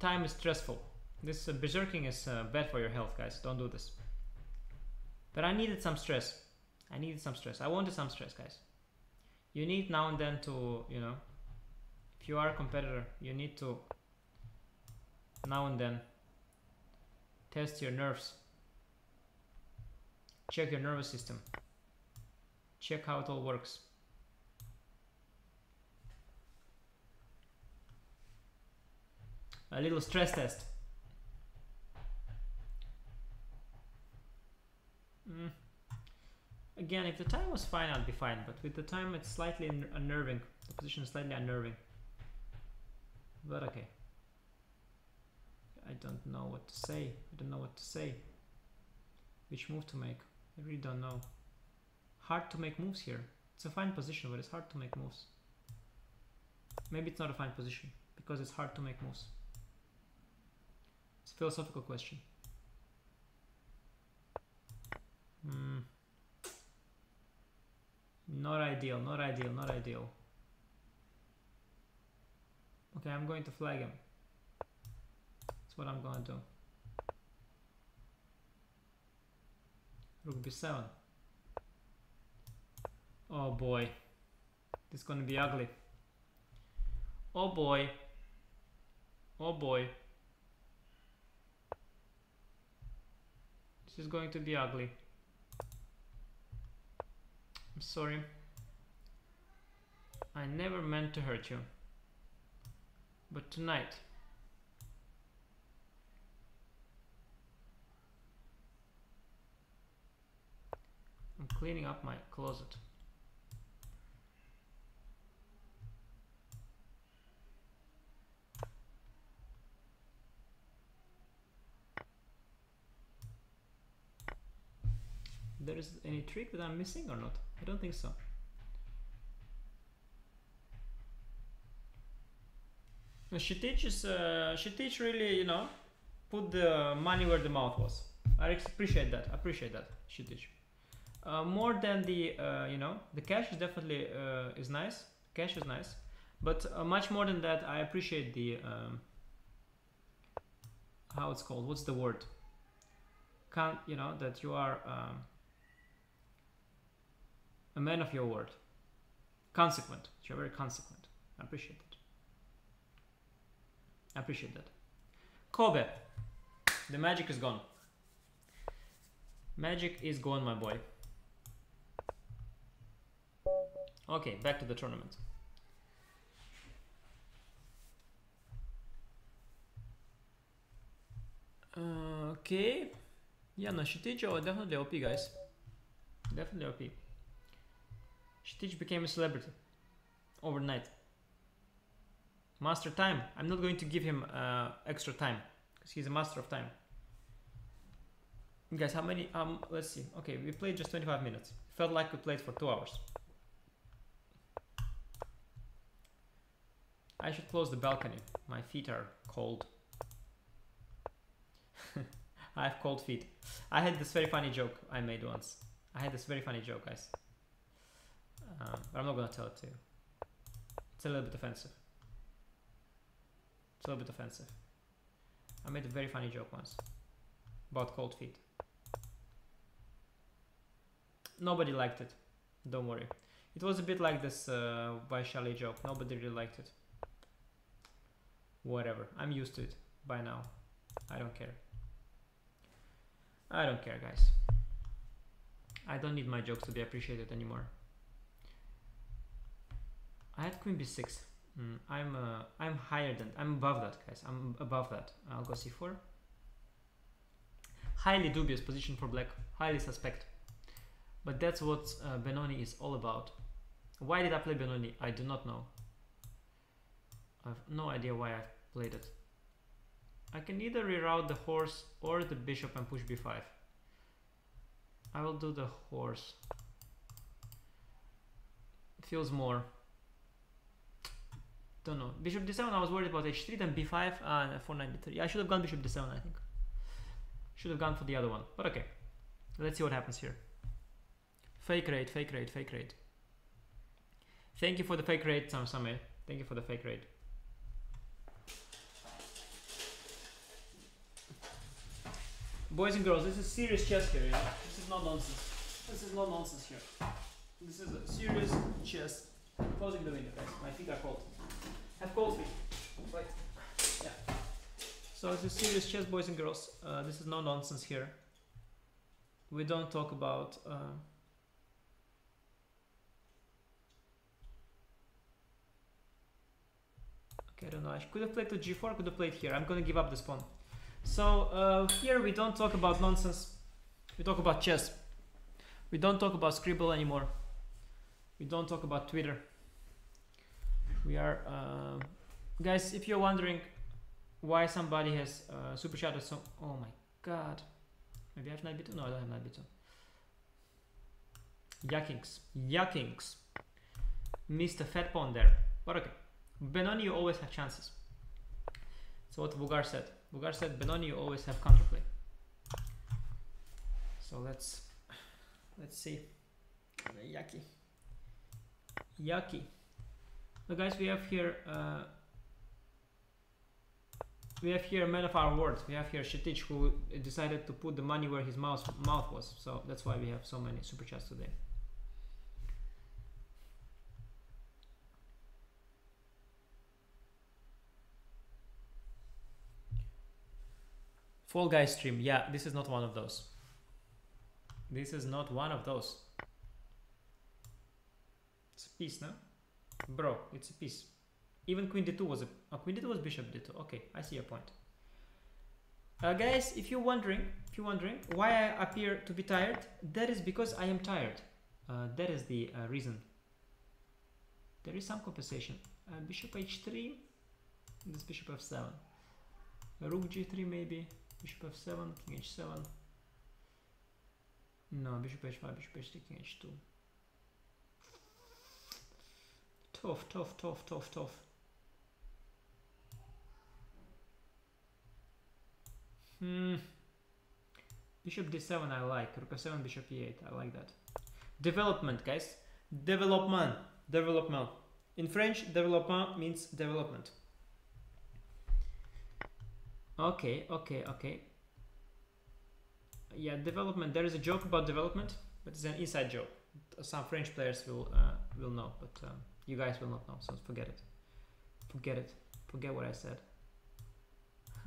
Time is stressful. This uh, berserking is uh, bad for your health, guys. Don't do this. But I needed some stress. I needed some stress. I wanted some stress, guys. You need now and then to, you know, if you are a competitor, you need to now and then test your nerves. Check your nervous system. Check how it all works. A little stress test. Mm. Again, if the time was fine, I'd be fine. But with the time, it's slightly unnerving. The position is slightly unnerving. But okay. I don't know what to say. I don't know what to say. Which move to make. I really don't know. Hard to make moves here. It's a fine position, but it's hard to make moves. Maybe it's not a fine position because it's hard to make moves. It's a philosophical question. Hmm. Not ideal, not ideal, not ideal. Okay, I'm going to flag him. That's what I'm going to do. Rook b7. Oh boy. This is going to be ugly. Oh boy. Oh boy. This is going to be ugly. I'm sorry. I never meant to hurt you. But tonight, I'm cleaning up my closet. There is any trick that I'm missing or not? I don't think so. She teaches, uh, she teach really, you know, put the money where the mouth was. I appreciate that. Appreciate that. She teach. Uh, more than the, uh, you know, the cash is definitely uh, is nice. Cash is nice, but uh, much more than that, I appreciate the um, how it's called. What's the word? Can't you know that you are um, a man of your word. Consequent. You're very consequent. I appreciate it. I appreciate that. Kobe. The magic is gone. Magic is gone, my boy. Okay, back to the tournament. Uh, okay. Yeah, no, Shitijo definitely OP, guys. Definitely OP. Stitch became a celebrity overnight. Master time. I'm not going to give him uh, extra time because he's a master of time. Guys, how many? Um, let's see. Okay, we played just 25 minutes. Felt like we played for two hours. I should close the balcony. My feet are cold. I have cold feet. I had this very funny joke I made once. I had this very funny joke, guys. Um, but I'm not gonna tell it to you. It's a little bit offensive. It's a little bit offensive. I made a very funny joke once about cold feet. Nobody liked it. Don't worry. It was a bit like this uh, Vaishali joke. Nobody really liked it. Whatever. I'm used to it by now. I don't care. I don't care, guys. I don't need my jokes to be appreciated anymore. I had queen b6. Mm, I'm uh, I'm higher than I'm above that, guys. I'm above that. I'll go c4. Highly dubious position for black. Highly suspect. But that's what uh, Benoni is all about. Why did I play Benoni? I do not know. I have no idea why I played it. I can either reroute the horse or the bishop and push b5. I will do the horse. Feels more. Don't know. Bishop d7, I was worried about h3, then b5, and uh, 4 9 b3. I should have gone bishop d7, I think. Should have gone for the other one. But okay. Let's see what happens here. Fake raid, fake raid, fake raid. Thank you for the fake raid, Sam. Thank you for the fake raid. Boys and girls, this is serious chess here, yeah? This is not nonsense. This is not nonsense here. This is a serious chess. Closing the window, guys. My feet are cold. Have cold feet. Wait. Yeah. So this is serious chess, boys and girls. Uh, this is no nonsense here. We don't talk about. Uh, okay, I don't know. I could have played to g4. I Could have played here. I'm gonna give up this pawn. So uh, here we don't talk about nonsense. We talk about chess. We don't talk about Scribble anymore. We don't talk about Twitter. We are, uh, guys. If you're wondering why somebody has uh, super chatted so, oh my god, maybe I have knight b2. No, I don't have knight b2. Yuckings, yuckings. Missed a fat pawn there. But okay, Benoni, you always have chances. So what Vugar said. Vugar said, Benoni, you always have counterplay. So let's let's see. Yucky. Yucky. So guys, we have here uh, we have here a man of our word. We have here Shetich who decided to put the money where his mouth mouth was. So that's why we have so many super chats today. Fall Guys stream. Yeah, this is not one of those. This is not one of those. It's a piece, no? Bro, it's a piece. Even queen d2 was a... Oh, queen d2 was bishop d2. Okay, I see your point. Uh, guys, if you're wondering, if you're wondering why I appear to be tired, that is because I am tired. Uh, that is the uh, reason. There is some compensation. Uh, bishop h3, this bishop f7. Rook g3 maybe. Bishop f7, king h7. No, bishop h5, bishop h3, king h2. Tough, tough, tough, tough, tough. Hmm. Bishop d7 I like. Rook f7, bishop e8. I like that. Development, guys. Development. Development. In French, development means development. Okay, okay, okay. Yeah, development. There is a joke about development, but it's an inside joke. Some French players will uh, will know, but um, you guys will not know. So forget it. Forget it. Forget what I said.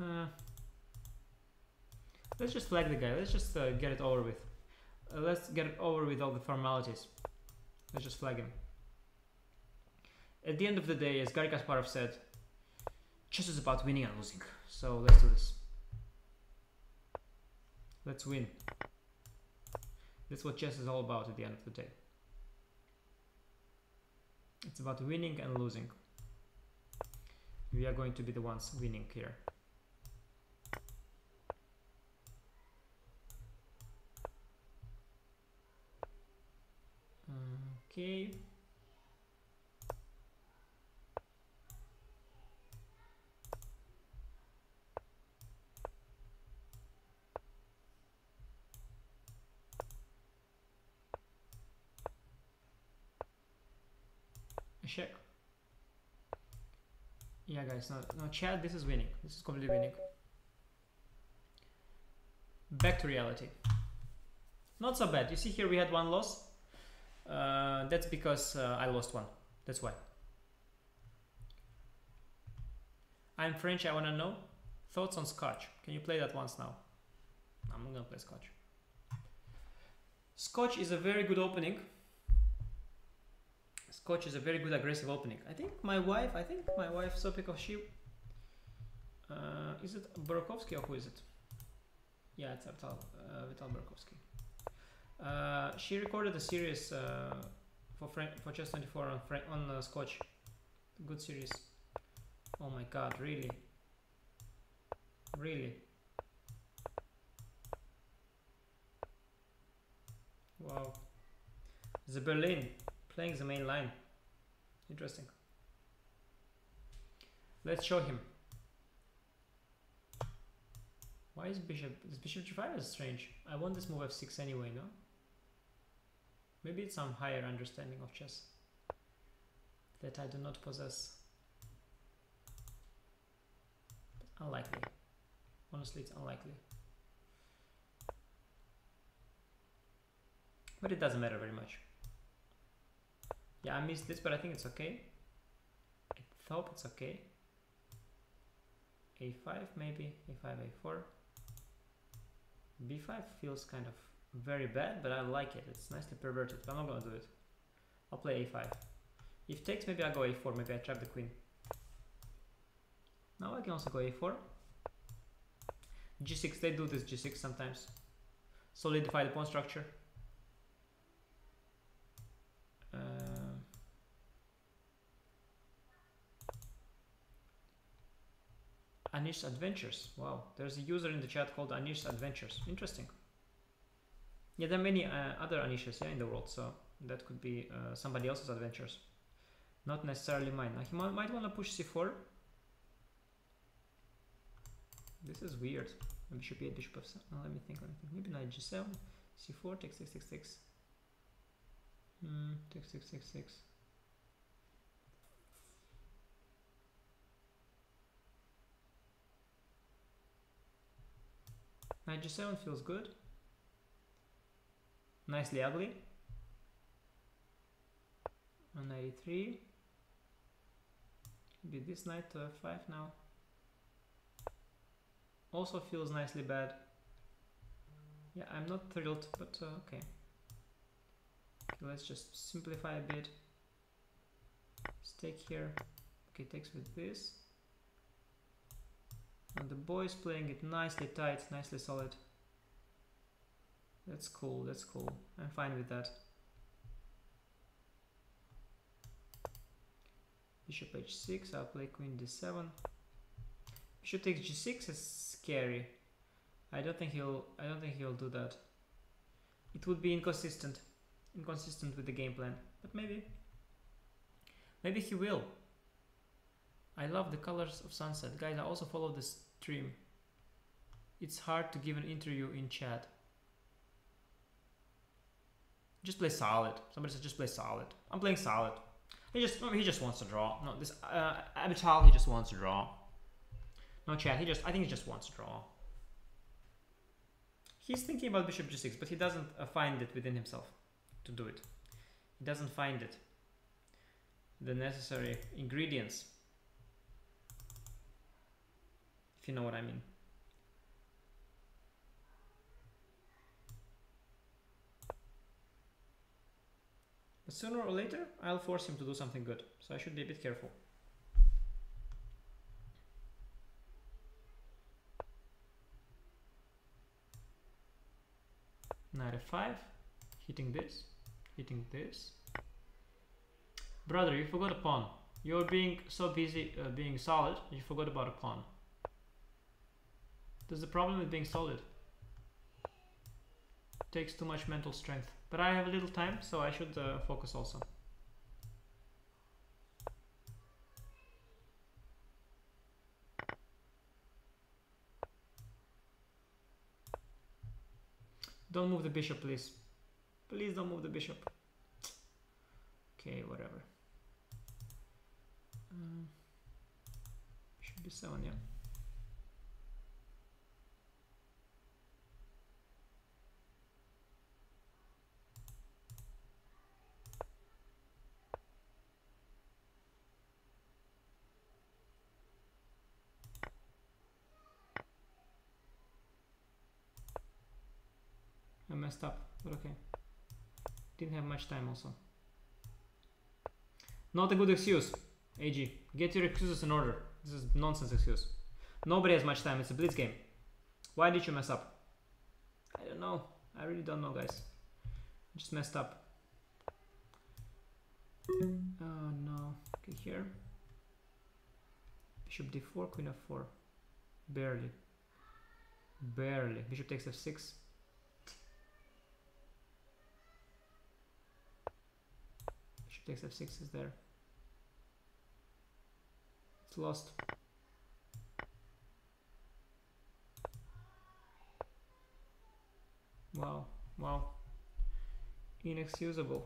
Uh, let's just flag the guy. Let's just uh, get it over with. Uh, let's get it over with all the formalities. Let's just flag him. At the end of the day, as Garry Kasparov said, chess is about winning and losing. So let's do this. Let's win. That's what chess is all about at the end of the day. It's about winning and losing. We are going to be the ones winning here. Okay. Check. Yeah guys now, no chat this is winning. This is completely winning. Back to reality. Not so bad. You see here we had one loss. Uh, that's because uh, I lost one. That's why. I'm French I wanna know. Thoughts on scotch? Can you play that once now? I'm gonna play scotch. Scotch is a very good opening Scotch is a very good aggressive opening. I think my wife, I think my wife Sopiko, she, uh, is it Burakovsky or who is it? Yeah, it's Vital, uh, Vital Burakovsky. Uh, she recorded a series uh, for for Chess 24 on, on uh, Scotch. Good series. Oh my god, really? Really? Wow. The Berlin playing the main line. Interesting. Let's show him. Why is bishop? This bishop g5 is strange. I want this move f6 anyway, no? Maybe it's some higher understanding of chess that I do not possess. But unlikely. Honestly, it's unlikely. But it doesn't matter very much. Yeah, I missed this, but I think it's okay. I hope it's okay. a5 maybe, a5, a4. b5 feels kind of very bad, but I like it. It's nicely perverted, but I'm not gonna do it. I'll play a5. If takes, maybe I go a4, maybe I trap the queen. Now I can also go a4. g6, they do this g6 sometimes. Solidify the pawn structure. Anish Adventures. Wow, there's a user in the chat called Anish Adventures. Interesting. Yeah, there are many uh, other Anishes yeah, in the world, so that could be uh, somebody else's adventures. Not necessarily mine. Now, he might, want to push c4. This is weird. Bishop 8, bishop f7. Oh, let me think, let me think. Maybe knight g7, c4, takes 6, 6, 6. Hmm, takes 6, 6, 6. Knight g7 feels good. Nicely ugly. On 93. Maybe this knight to f5 now. Also feels nicely bad. Yeah, I'm not thrilled, but uh, okay. okay. Let's just simplify a bit. Stake here. Okay, takes with this. And the boy is playing it nicely tight, nicely solid. That's cool, that's cool. I'm fine with that. Bishop h6, I'll play queen d7. Bishop takes g6 is scary. I don't think he'll I don't think he'll do that. It would be inconsistent. Inconsistent with the game plan. But maybe. Maybe he will. I love the colors of sunset. Guys, I also follow the stream. It's hard to give an interview in chat. Just play solid. Somebody said just play solid. I'm playing solid. He just he just wants to draw. No, this uh, Abital he just wants to draw. No chat. He just I think he just wants to draw. He's thinking about bishop g6, but he doesn't uh, find it within himself to do it. He doesn't find it. The necessary ingredients you know what I mean. But sooner or later, I'll force him to do something good, so I should be a bit careful. Knight f5, hitting this, hitting this. Brother, you forgot a pawn. You're being so busy uh, being solid, you forgot about a pawn. There's the problem with being solid. Takes too much mental strength. But I have a little time, so I should uh, focus also. Don't move the bishop, please. Please don't move the bishop. Okay, whatever. Um, should be 7, yeah. Messed up, but okay. Didn't have much time also. Not a good excuse, AG. Get your excuses in order. This is nonsense excuse. Nobody has much time, it's a blitz game. Why did you mess up? I don't know. I really don't know, guys. Just messed up. Oh no. Okay, here. Bishop d4, queen f4. Barely. Barely. Bishop takes f6. Takes f6 is there. It's lost. Wow, wow. Inexcusable.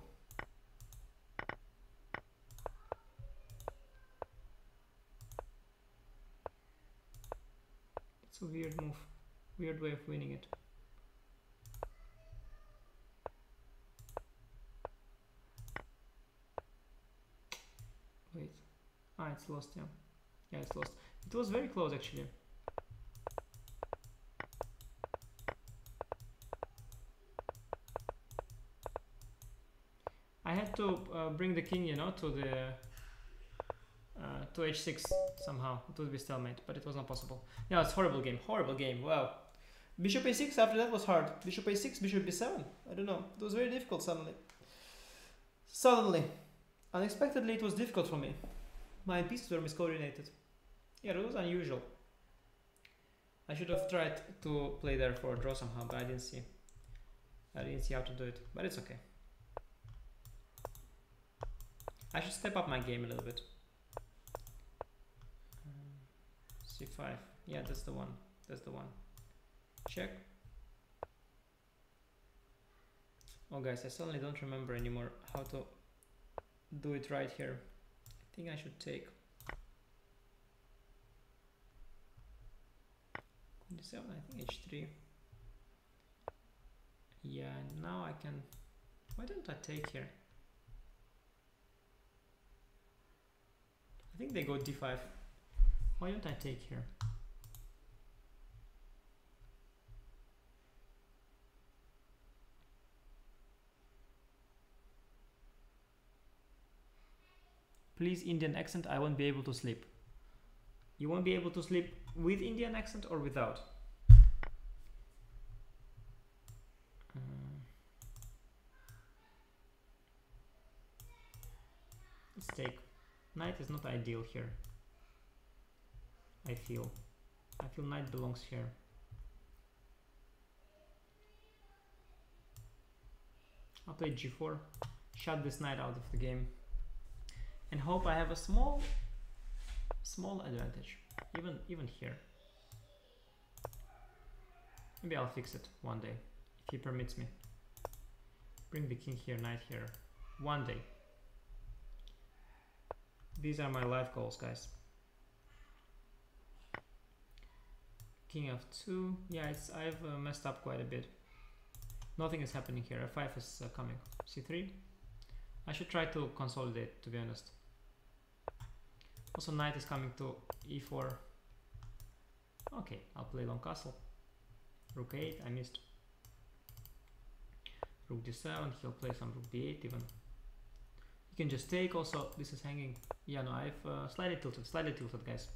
It's a weird move. Weird way of winning it. Wait. Ah, it's lost, yeah. Yeah, it's lost. It was very close actually. I had to uh, bring the king, you know, to the uh, to h6 somehow. It would be stalemate, but it was not possible. Yeah, it's horrible game. Horrible game. Wow. Bishop a6 after that was hard. Bishop a6, bishop b7. I don't know. It was very difficult suddenly. Suddenly. Unexpectedly, it was difficult for me. My pieces were miscoordinated. Yeah, it was unusual. I should have tried to play there for a draw somehow, but I didn't see. I didn't see how to do it, but it's okay. I should step up my game a little bit. Um, C5. Yeah, that's the one. That's the one. Check. Oh guys, I suddenly don't remember anymore how to do it right here. Think I should take 27, I think h3. Yeah, now I can... Why don't I take here? I think they go d5. Why don't I take here? Please Indian accent, I won't be able to sleep. You won't be able to sleep with Indian accent or without? Uh, let's take Knight is not ideal here. I feel. I feel knight belongs here. I'll play g4, shut this knight out of the game, and hope I have a small, small advantage, even even here. Maybe I'll fix it one day, if he permits me. Bring the king here, knight here, one day. These are my life goals, guys. King of 2, Yeah, it's I've uh, messed up quite a bit. Nothing is happening here. f5 is uh, coming. c3. I should try to consolidate, to be honest. Also, knight is coming to e4. Okay, I'll play long castle. Rook 8, I missed. Rook d7, he'll play some rook d8 even. You can just take also, this is hanging. Yeah, no, I've uh, slightly tilted, slightly tilted, guys.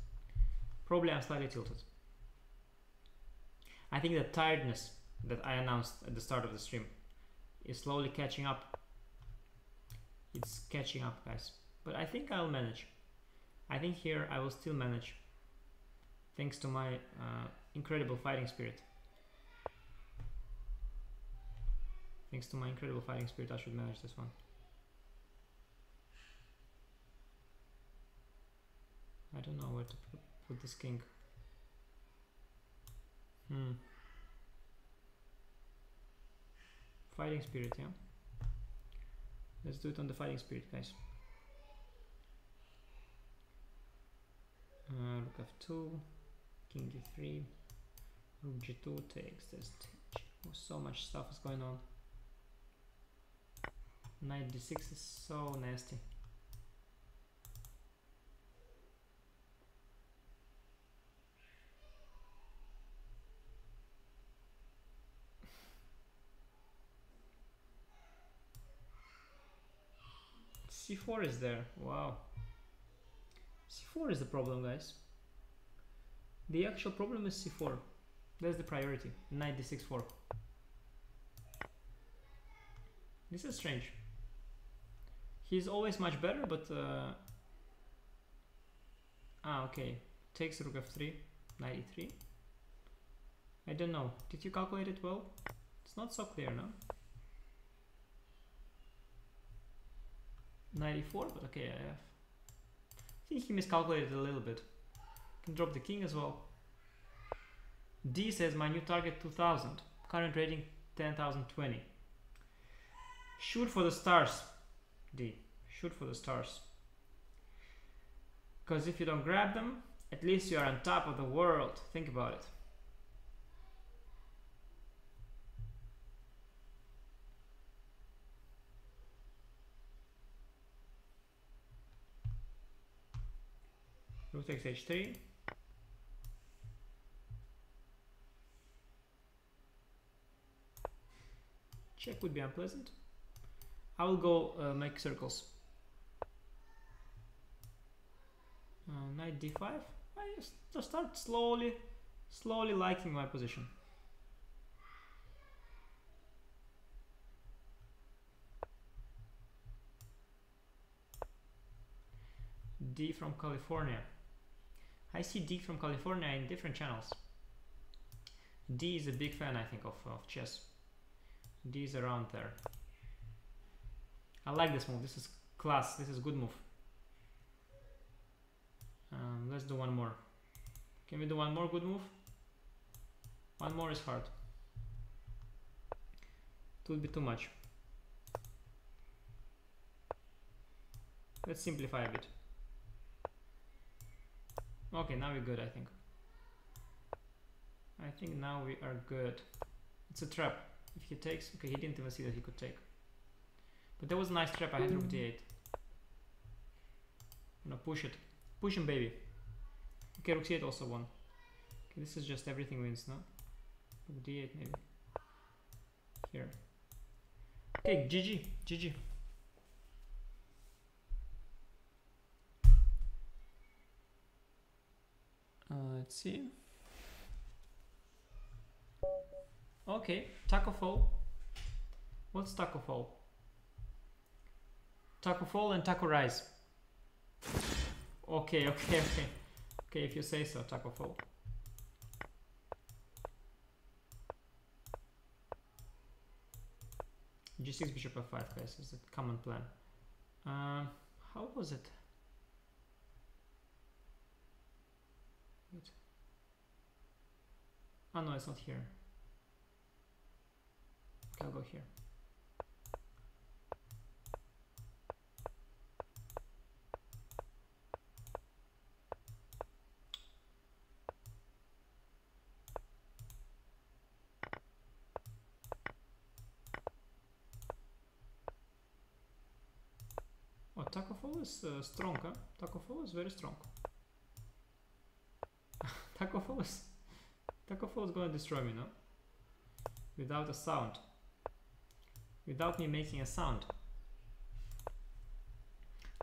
Probably I'm slightly tilted. I think the tiredness that I announced at the start of the stream is slowly catching up. It's catching up, guys. But I think I'll manage. I think here I will still manage. Thanks to my uh, incredible fighting spirit. Thanks to my incredible fighting spirit, I should manage this one. I don't know where to put, this king. Hmm. Fighting spirit, yeah? Let's do it on the fighting spirit, guys. Uh, rook f2, king d3, rook g2 takes this. Oh, so much stuff is going on. Knight d6 is so nasty. c4 is there. Wow. C4 is the problem, guys. The actual problem is c4. That's the priority. Knight d6 4. This is strange. He's always much better, but... Uh, ah, okay. Takes rook f3, knight e3. I don't know. Did you calculate it well? It's not so clear, no? 94, but okay, I have. Think he miscalculated a little bit. Can drop the king as well. D says my new target 2000. Current rating 10,020. Shoot for the stars. D. Shoot for the stars. Because if you don't grab them, at least you are on top of the world. Think about it. Rook takes h3 check would be unpleasant. I will go uh, make circles. Uh, knight d5 I just start slowly slowly liking my position. D from California I see D from California in different channels. D is a big fan, I think, of, of chess. D is around there. I like this move. This is class. This is good move. Um, let's do one more. Can we do one more good move? One more is hard. It will be too much. Let's simplify a bit. Okay, now we're good, I think. I think now we are good. It's a trap. If he takes, okay, he didn't even see that he could take. But that was a nice trap, I had rook d8. I'm push it. Push him, baby. Okay, rook c8 also won. Okay, this is just everything wins, no? Rook d8 maybe. Here. Okay, GG, GG. Uh, let's see. Okay, taco fall. What's taco fall? Taco fall and taco rise. Okay, okay, okay. Okay, if you say so, taco fall. G6 bishop f5 guys is the common plan. Uh, how was it? Wait. Oh no, it's not here. Okay, I'll go here. Oh, taco uh, strong, huh? Taco fall is very strong. Taco Fall is Taco Fall is gonna destroy me, no? Without a sound. Without me making a sound.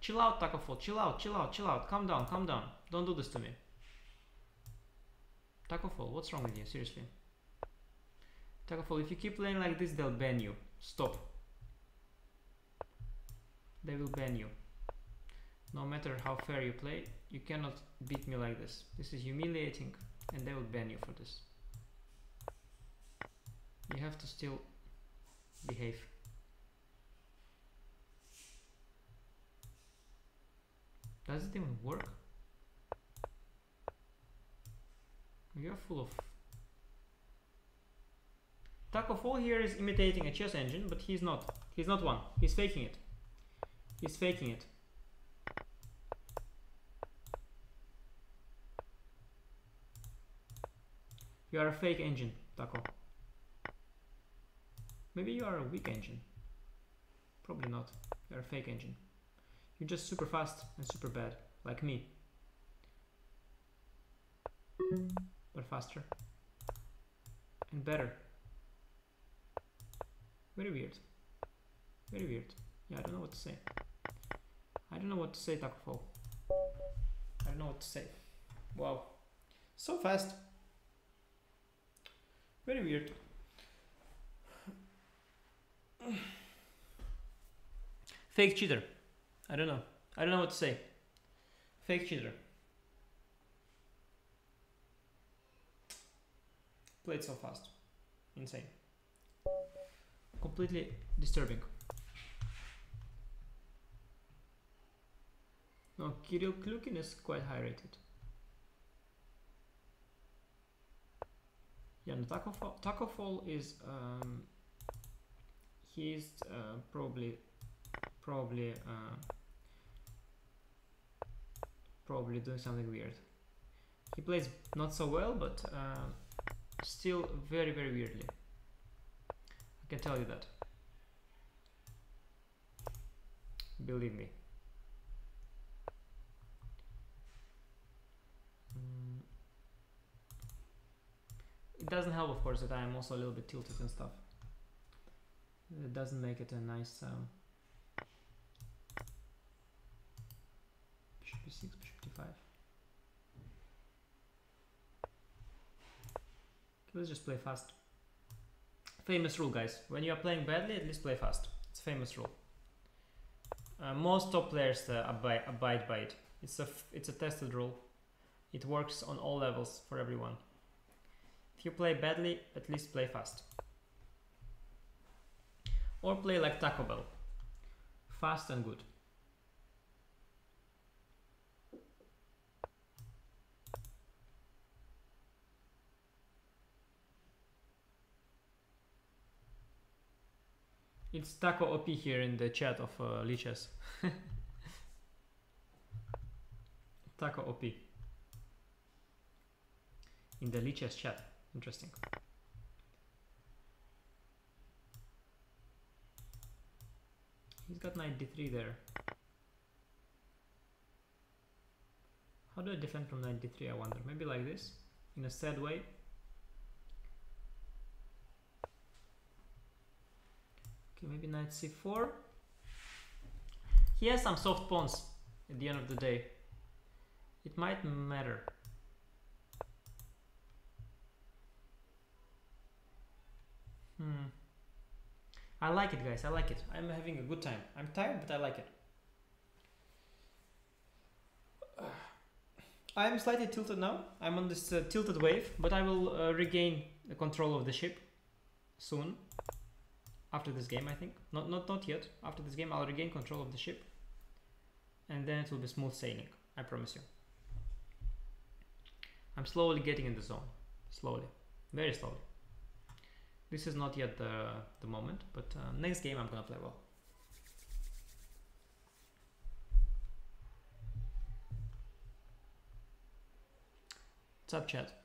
Chill out, Taco Fall. Chill out, chill out, chill out. Calm down, calm down. Don't do this to me. Taco Fall, what's wrong with you? Seriously. Taco Fall, if you keep playing like this, they'll ban you. Stop. They will ban you. No matter how fair you play, you cannot beat me like this. This is humiliating and they will ban you for this. You have to still behave. Does it even work? You're full of... Taco Fall here is imitating a chess engine, but he's not. He's not one. He's faking it. He's faking it. You are a fake engine, Taco. Maybe you are a weak engine. Probably not. You're a fake engine. You're just super fast and super bad, like me. But faster. And better. Very weird. Very weird. Yeah, I don't know what to say. I don't know what to say, Taco Fall. I don't know what to say. Wow. So fast. Very weird. Fake cheater. I don't know. I don't know what to say. Fake cheater. Played so fast. Insane. Completely disturbing. No, Kirill Klukin is quite high rated. Yeah, no, Taco Fall, Taco Fall is um, he's uh, probably probably uh, probably doing something weird. He plays not so well, but uh, still very very weirdly. I can tell you that. Believe me. It doesn't help, of course, that I am also a little bit tilted and stuff. It doesn't make it a nice um, bishop b6, bishop d5. Okay, let's just play fast. Famous rule, guys. When you are playing badly, at least play fast. It's a famous rule. Uh, most top players uh, abide, abide by it. It's a it's a tested rule. It works on all levels for everyone. You play badly, at least play fast. Or play like Taco Bell. Fast and good. It's Taco OP here in the chat of uh, Lichess. Taco OP. In the Lichess chat. Interesting. He's got knight d3 there. How do I defend from knight d3 I wonder? Maybe like this? In a sad way? Okay, maybe knight c4. He has some soft pawns at the end of the day. It might matter. Hmm. I like it, guys. I like it. I'm having a good time. I'm tired, but I like it. I'm slightly tilted now. I'm on this uh, tilted wave, but I will uh, regain the control of the ship soon. After this game, I think. Not, not, not yet. After this game, I'll regain control of the ship. And then it will be smooth sailing. I promise you. I'm slowly getting in the zone. Slowly. Very slowly. This is not yet the, the moment, but uh, next game I'm gonna play well. What's up, chat?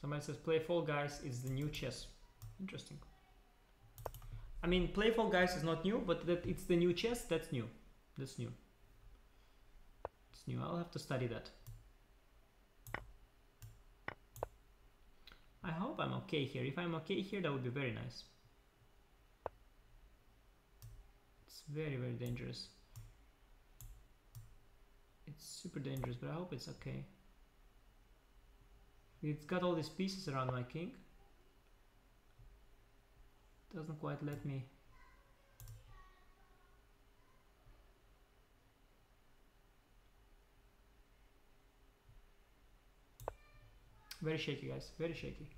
Somebody says play Fall Guys is the new chess. Interesting. I mean, Playful Guys is not new, but that it's the new chess, that's new. That's new. It's new. I'll have to study that. I hope I'm okay here. If I'm okay here, that would be very nice. It's very, very dangerous. It's super dangerous, but I hope it's okay. It's got all these pieces around my king doesn't quite let me. Very shaky guys. Very shaky.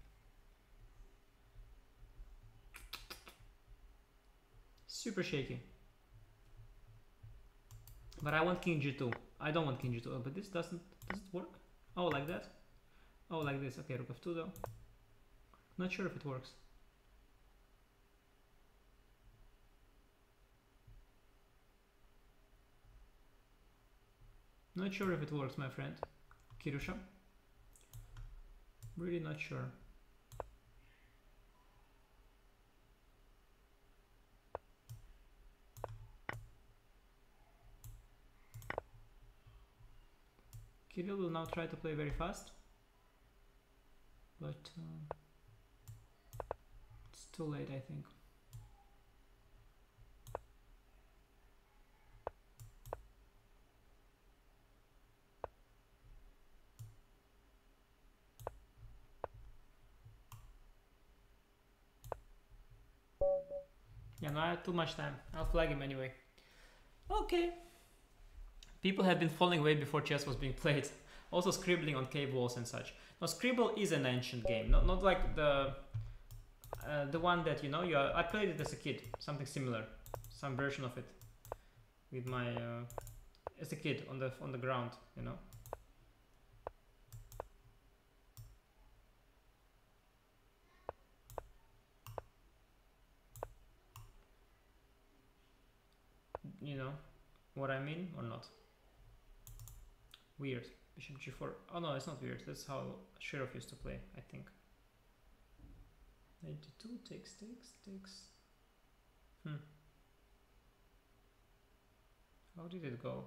Super shaky. But I want king g2 I don't want king g2 oh, but this doesn't does it work? Oh like that? Oh like this. Okay rook f2 though. Not sure if it works. Not sure if it works, my friend. Kirusha. Really not sure. Kirill will now try to play very fast, but uh, it's too late, I think. Yeah, no, I have too much time. I'll flag him anyway. Okay. People have been falling away before chess was being played. Also scribbling on cave walls and such. Now Scribble is an ancient game, not, not like the uh, the one that you know. You are, I played it as a kid, something similar, some version of it, with my uh, as a kid on the on the ground, you know. You know what I mean or not? Weird. Bishop g4. Oh no, it's not weird. That's how Shirov used to play, I think. 92 takes, takes, takes. Hmm. How did it go?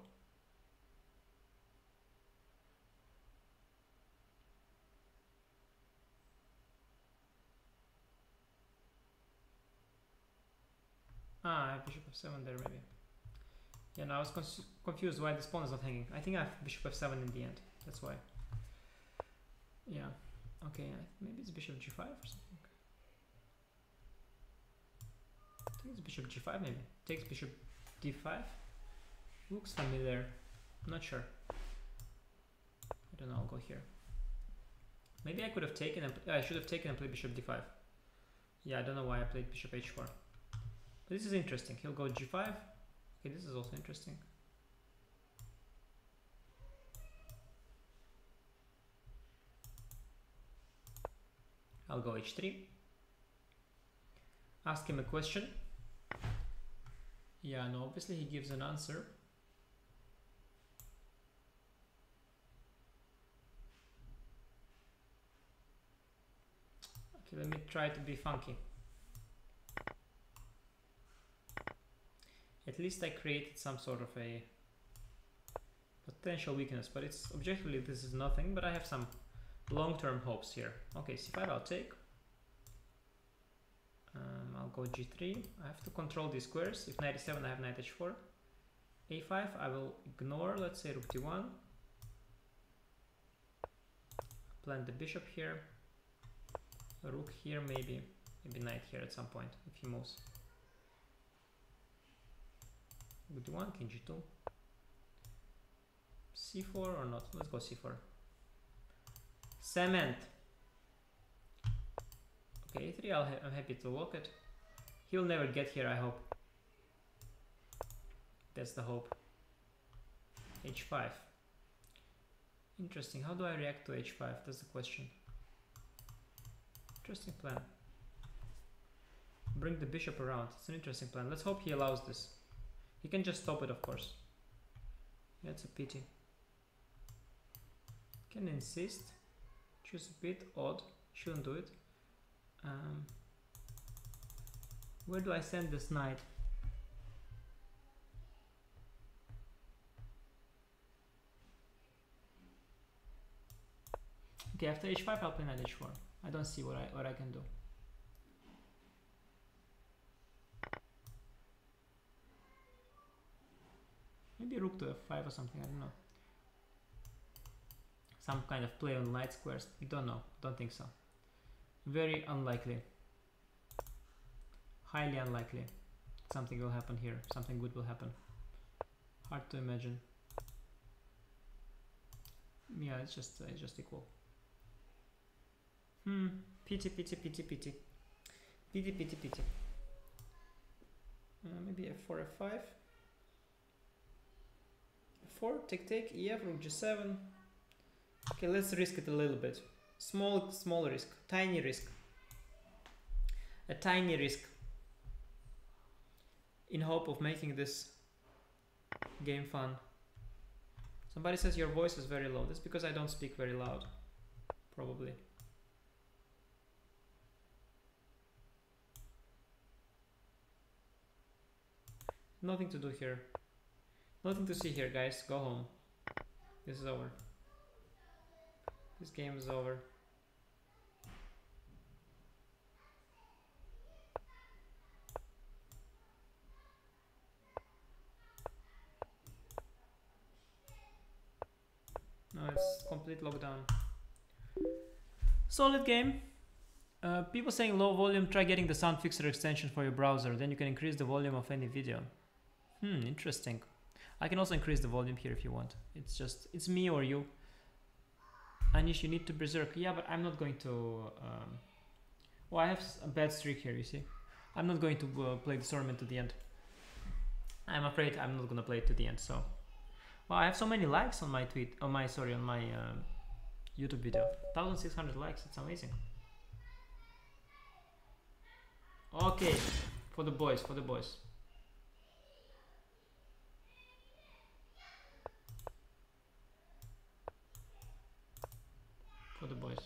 Ah, bishop f7 there maybe. Yeah, I was confused why this pawn is not hanging. I think I have bishop f7 in the end. That's why. Yeah. Okay, maybe it's bishop g5 or something. I think it's bishop g5 maybe. Takes bishop d5. Looks familiar. I'm not sure. I don't know, I'll go here. Maybe I could have taken and I should have taken and played bishop d5. Yeah, I don't know why I played bishop h4. But this is interesting. He'll go g5. Okay, this is also interesting. I'll go h3. Ask him a question. Yeah, no, obviously he gives an answer. Okay, let me try to be funky. At least I created some sort of a potential weakness, but it's objectively this is nothing, but I have some long-term hopes here. Okay, c5 I'll take. Um, I'll go g3. I have to control these squares. If knight e7, I have knight h4. a5, I will ignore, let's say rook d1. Plant the bishop here. Rook here, maybe. Maybe knight here at some point, if he moves. Rook d1, king g2. c4 or not? Let's go c4. Cement. Okay, a3, i am happy to walk it. He'll never get here, I hope. That's the hope. h5. Interesting. How do I react to h5? That's the question. Interesting plan. Bring the bishop around. It's an interesting plan. Let's hope he allows this. He can just stop it, of course. That's a pity. Can insist. Choose a bit odd. Shouldn't do it. Um, where do I send this knight? Okay, after h5 I'll play knight h4. I don't see what I what I can do. Maybe rook to f5 or something, I don't know. Some kind of play on light squares. We don't know. Don't think so. Very unlikely. Highly unlikely. Something will happen here. Something good will happen. Hard to imagine. Yeah, it's just it's just equal. Hmm. Pity, pity, pity, pity. Pity, pity, pity. Uh, maybe f4, f5. F4, take, take, ef, rook g7. Okay, let's risk it a little bit. Small, small risk. Tiny risk. A tiny risk. In hope of making this game fun. Somebody says your voice is very low. That's because I don't speak very loud. Probably. Nothing to do here. Nothing to see here, guys. Go home. This is over. This game is over. No, it's complete lockdown. Solid game. Uh, people saying low volume, try getting the sound fixer extension for your browser. Then you can increase the volume of any video. Hmm, interesting. I can also increase the volume here if you want. It's just, it's me or you. Anish, you need to berserk. Yeah, but I'm not going to... Um... Well, I have a bad streak here, you see. I'm not going to uh, play the tournament to the end. I'm afraid I'm not gonna play it to the end, so... Wow, I have so many likes on my tweet, on my, sorry, on my uh, YouTube video. 1600 likes, it's amazing. Okay, for the boys, for the boys. For the boys.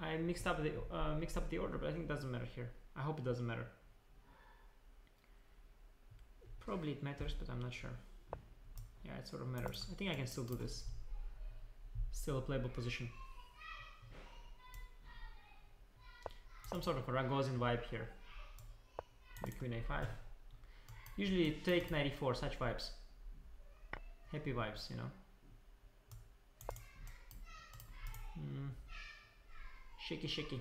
I mixed up the uh, mixed up the order, but I think it doesn't matter here. I hope it doesn't matter. Probably it matters, but I'm not sure. Yeah, it sort of matters. I think I can still do this. Still a playable position. Some sort of a Ragozin vibe here. The queen a5. Usually take 94, such vibes. Happy vibes, you know. Mm. Shaky, shaky.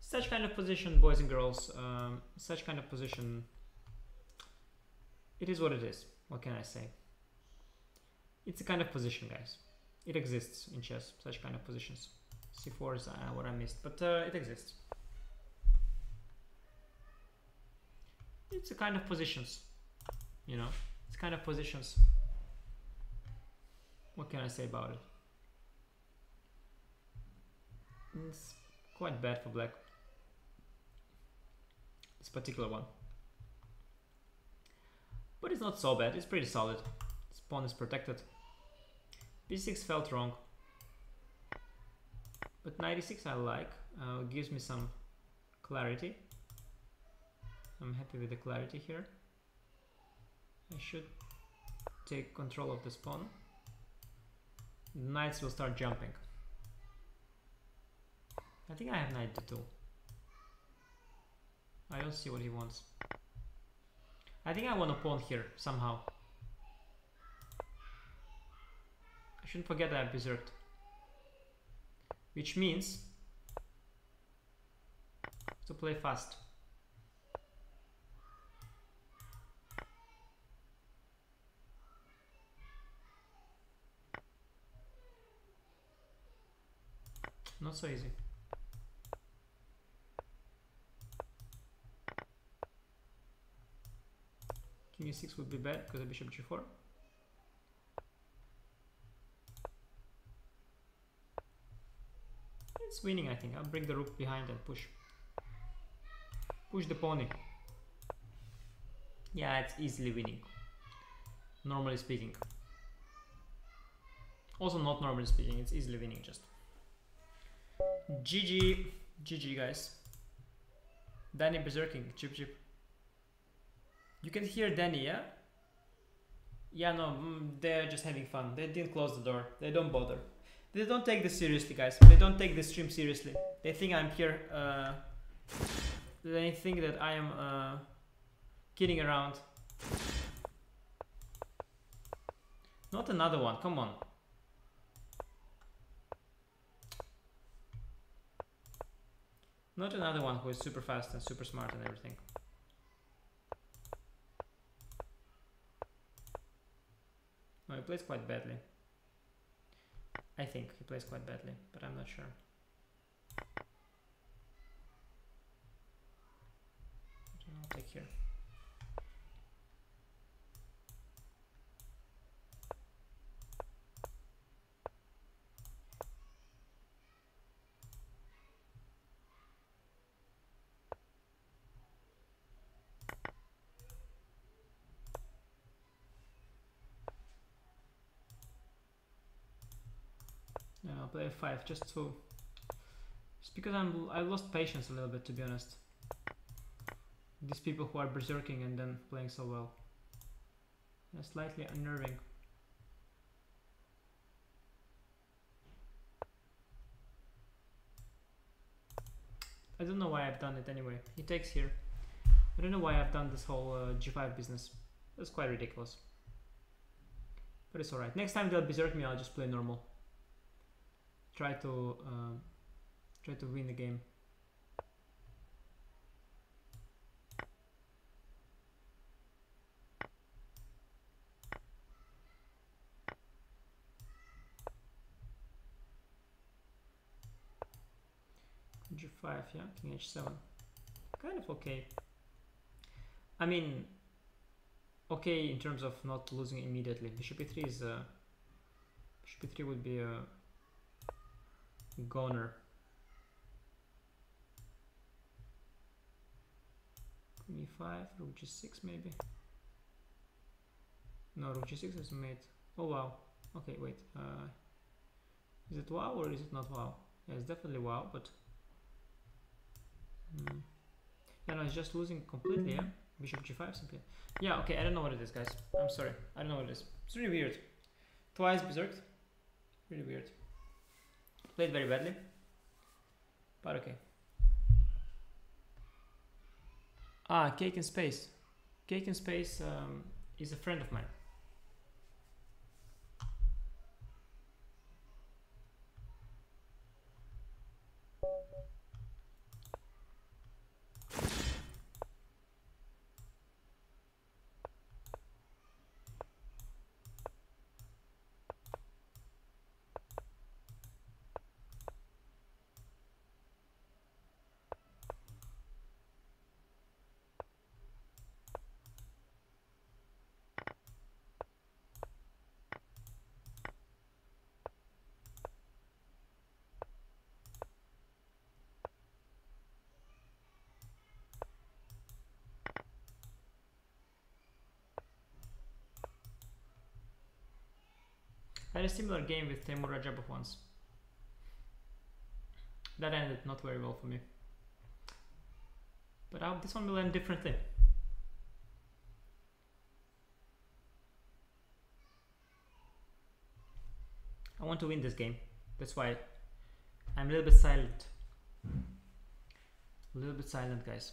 Such kind of position, boys and girls, um, such kind of position, it is what it is. What can I say? It's a kind of position, guys. It exists in chess, such kind of positions. C4 is uh, what I missed, but uh, it exists. It's a kind of positions, you know, it's kind of positions. What can I say about it? It's quite bad for black. This particular one. But it's not so bad, it's pretty solid. This pawn is protected. b6 felt wrong. But 96 I like, uh, gives me some clarity. I'm happy with the clarity here. I should take control of this pawn. Knights will start jumping. I think I have knight d2. I don't see what he wants. I think I want a pawn here, somehow. I shouldn't forget that I berserked. Which means to play fast. Not so easy. King e6 would be bad because of bishop g4. It's winning I think. I'll bring the rook behind and push. Push the pony. Yeah, it's easily winning. Normally speaking. Also not normally speaking, it's easily winning just. GG. GG guys. Danny berserking. Chip chip. You can hear Danny, yeah? Yeah, no, mm, they're just having fun. They didn't close the door. They don't bother. They don't take this seriously, guys. They don't take this stream seriously. They think I'm here. Uh, they think that I am uh, kidding around. Not another one. Come on. Not another one who is super fast and super smart and everything. No, he plays quite badly. I think he plays quite badly, but I'm not sure. I'll take here. Play f5 just to just because I'm I lost patience a little bit to be honest. These people who are berserking and then playing so well. They're slightly unnerving. I don't know why I've done it anyway. He takes here. I don't know why I've done this whole uh, g5 business. That's quite ridiculous. But it's alright. Next time they'll berserk me, I'll just play normal try to uh, try to win the game. G5, yeah, King H7. Kind of okay. I mean, okay in terms of not losing immediately. Bishop E3 is uh, Bishop E3 would be a goner. Queen e5, rook g6 maybe. No, rook g6 is mate. Oh wow. Okay, wait. Uh, is it wow or is it not wow? Yeah, it's definitely wow, but hmm. yeah, no, it's just losing completely. Yeah, bishop g5 simply. Yeah, okay. I don't know what it is, guys. I'm sorry. I don't know what it is. It's really weird. Twice berserked. Really weird. Played very badly, but okay. Ah, Cake in Space. Cake in Space um, is a friend of mine. I had a similar game with Teimour Radjabov once. That ended not very well for me. But uh, this one will end differently. I want to win this game. That's why I'm a little bit silent. A little bit silent, guys.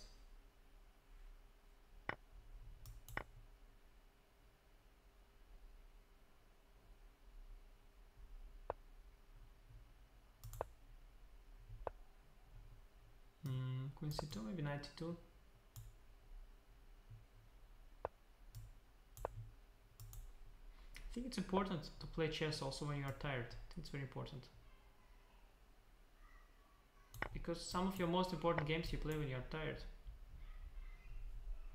Queen c2, maybe knight 2 I think it's important to play chess also when you are tired. I think it's very important. Because some of your most important games you play when you are tired.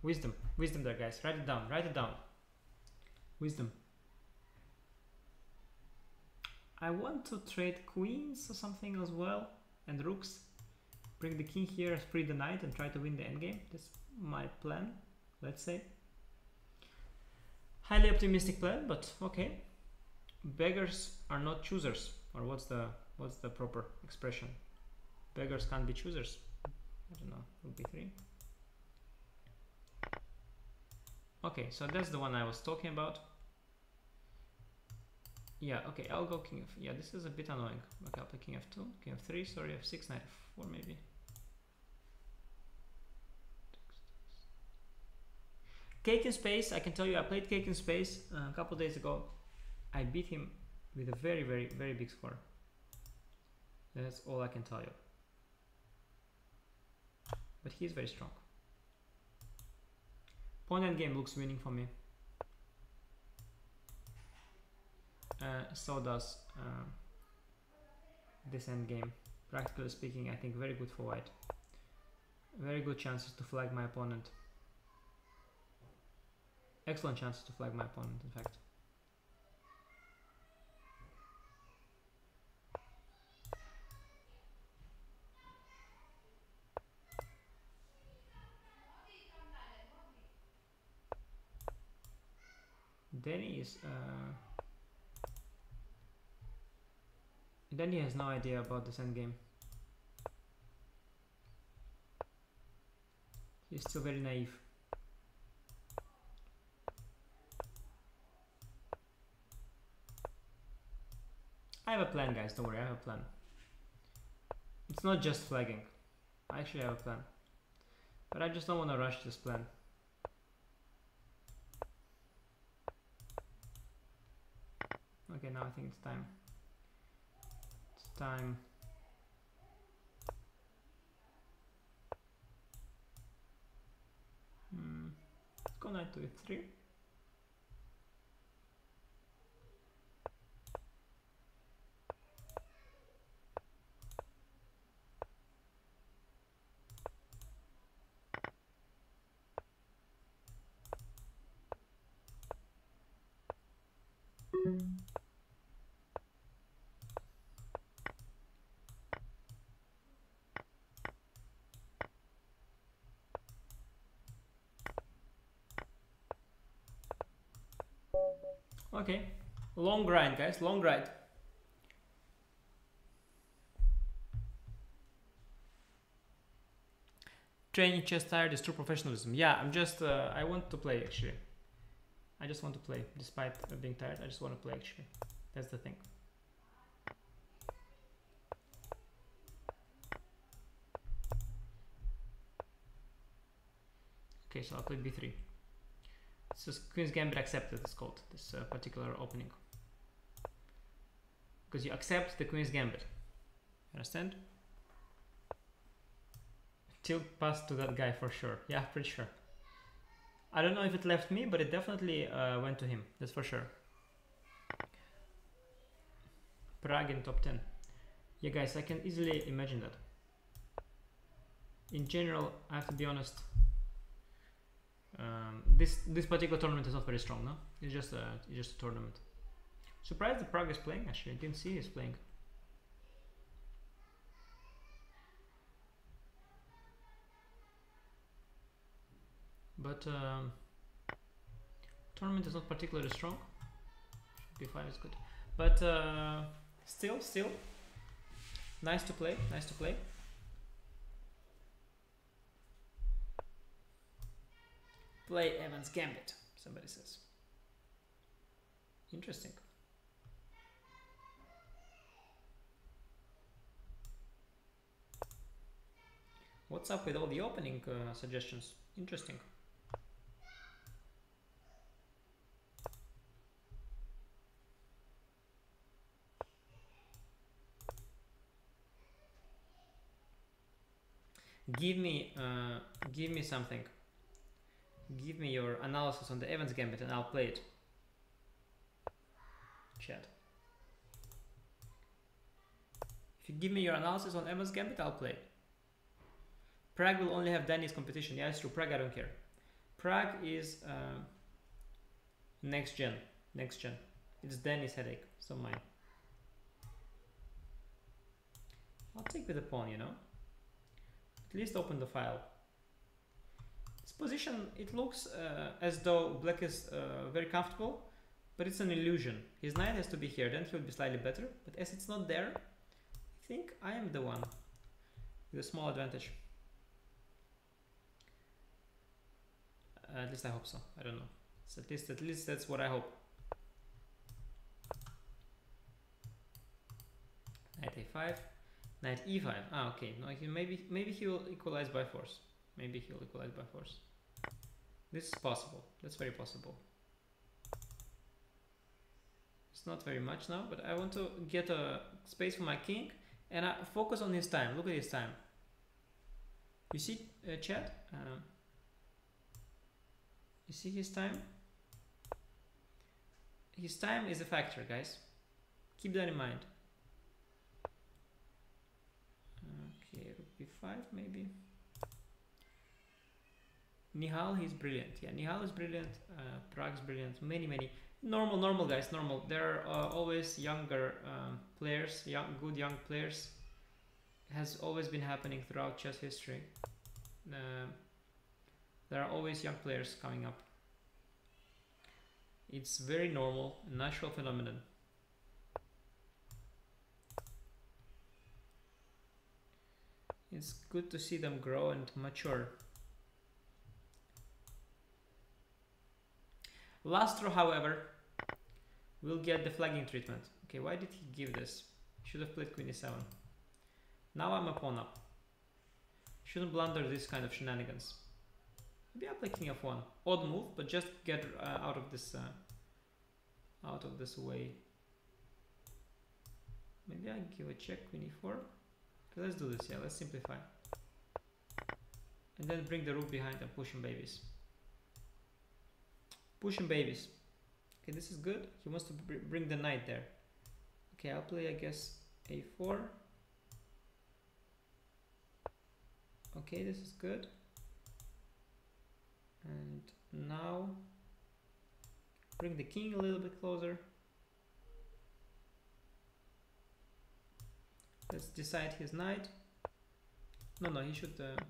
Wisdom. Wisdom there guys. Write it down. Write it down. Wisdom. I want to trade queens or something as well. And rooks. Bring the king here, free the knight and try to win the endgame. That's my plan, let's say. Highly optimistic plan, but okay. Beggars are not choosers. Or what's the what's the proper expression? Beggars can't be choosers. I don't know, would be three. Okay, so that's the one I was talking about. Yeah, okay, I'll go king of, yeah, this is a bit annoying. Okay, I'll play king f2, king f3, sorry, f6, knight f4 maybe. Cake in Space, I can tell you, I played Cake in Space uh, a couple days ago. I beat him with a very, very, very big score. That's all I can tell you. but he's very strong. Pawn endgame looks winning for me. Uh, so does uh, this endgame. Practically speaking, I think very good for white. Very good chances to flag my opponent. Excellent chances to flag my opponent, in fact. Danny is uh, Danny has no idea about this endgame. He's still very naive. I have a plan guys, don't worry, I have a plan. It's not just flagging. I actually have a plan. But I just don't want to rush this plan. Okay, now I think it's time. It's time. Hmm. Let's go knight to e3. Okay, long grind, guys, long grind. Training chess tired is true professionalism. Yeah, I'm just, uh, I want to play actually. I just want to play, despite being tired. I just want to play actually. That's the thing. Okay, so I'll play b3. Is Queen's Gambit accepted, it's called, this uh, particular opening. Because you accept the Queen's Gambit. Understand? Tilt pass to that guy for sure. Yeah, pretty sure. I don't know if it left me, but it definitely uh, went to him. That's for sure. Pragg in top 10. Yeah, guys, I can easily imagine that. In general, I have to be honest. Um, this this particular tournament is not very strong, no? It's just a it's just a tournament. Surprised that Pragg is playing. Actually, I didn't see he's playing. But um, tournament is not particularly strong. B5 is good, but uh, still, still nice to play. Nice to play. Play Evans Gambit, somebody says. Interesting. What's up with all the opening uh, suggestions? Interesting. Give me, uh, give me something. Give me your analysis on the Evans Gambit and I'll play it. Chat. If you give me your analysis on Evans Gambit, I'll play it. Pragg will only have Danny's competition. Yeah, it's true. Pragg, I don't care. Pragg is uh, next gen. Next gen. It's Danny's headache, so mine. I'll take with the pawn, you know. At least open the file. Position, it looks uh, as though black is uh, very comfortable, but it's an illusion. His knight has to be here, then he would be slightly better. But as it's not there, I think I am the one with a small advantage. Uh, at least I hope so. I don't know. So at least, at least that's what I hope. Knight a5, knight e5. Ah, okay. No, he, maybe maybe he will equalize by force. Maybe he'll equalize by force. This is possible. That's very possible. It's not very much now, but I want to get a space for my king and I focus on his time. Look at his time. You see, uh, Chad? Uh, you see his time? His time is a factor, guys. Keep that in mind. Okay, rook b5 maybe. Nihal, he's brilliant. Yeah, Nihal is brilliant. Uh, Pragg's brilliant. Many, many normal, normal guys. Normal. There are uh, always younger um, players, young, good young players. Has always been happening throughout chess history. Uh, there are always young players coming up. It's very normal, natural phenomenon. It's good to see them grow and mature. Last row, however, will get the flagging treatment. Okay, why did he give this? Should have played queen e7. Now I'm a pawn up. Shouldn't blunder this kind of shenanigans. Maybe I play king f1. Odd move, but just get uh, out of this uh, out of this way. Maybe I give a check queen e4. Okay, let's do this. Yeah, let's simplify. And then bring the rook behind and push him babies. Push him babies. Okay, this is good. He wants to br bring the knight there. Okay, I'll play, I guess, a4. Okay, this is good. And now bring the king a little bit closer. Let's decide his knight. No, no, he should uh,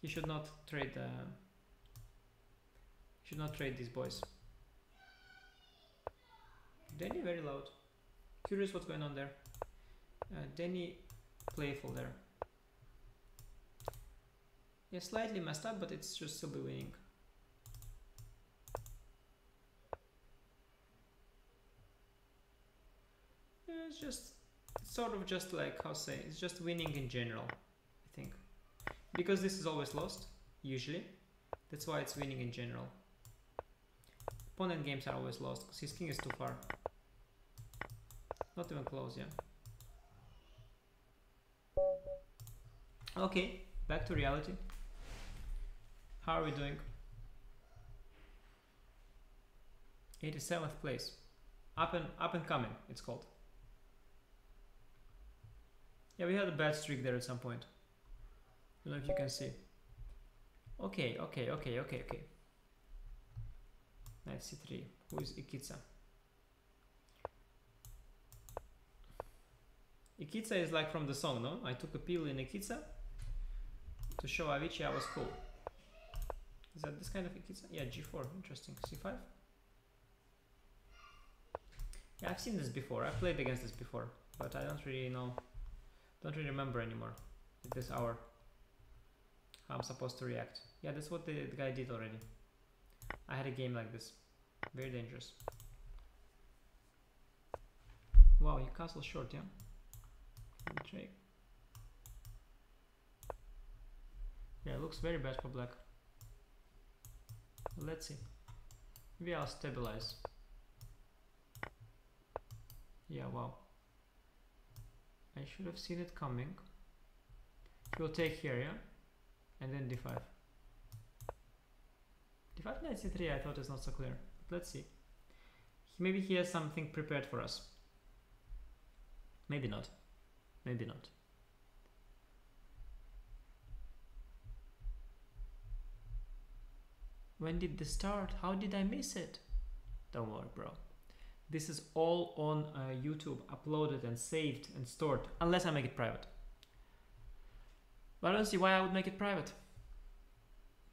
he should not trade uh, should not trade these boys. Denny very loud. Curious what's going on there. Uh, Denny playful there. Yeah, slightly messed up, but it's just still be winning. Yeah, it's just sort of just like how say it's just winning in general, I think. Because this is always lost, usually. That's why it's winning in general. Opponent games are always lost because his king is too far. Not even close, yeah. Okay, back to reality. How are we doing? 87th place. Up and up and coming, it's called. Yeah, we had a bad streak there at some point. I don't know if you can see. Okay, okay, okay, okay, okay. Knight c3. Who is Ibiza? Ibiza is like from the song, no? I took a pill in Ibiza to show Avicii I was cool. Is that this kind of Ibiza? Yeah, g4. Interesting. c5? Yeah, I've seen this before. I've played against this before, but I don't really know. Don't really remember anymore at this hour how I'm supposed to react. Yeah, that's what the, the guy did already. I had a game like this. Very dangerous. Wow, you castle short, yeah? Check. Yeah, it looks very bad for black. Let's see. Maybe I'll stabilize. Yeah, wow. I should have seen it coming. He'll take here, yeah? And then d5. D5 knight c3 I thought is not so clear. But let's see. Maybe he has something prepared for us. Maybe not. Maybe not. When did this start? How did I miss it? Don't worry, bro. This is all on uh, YouTube, uploaded and saved and stored, unless I make it private. But I don't see why I would make it private.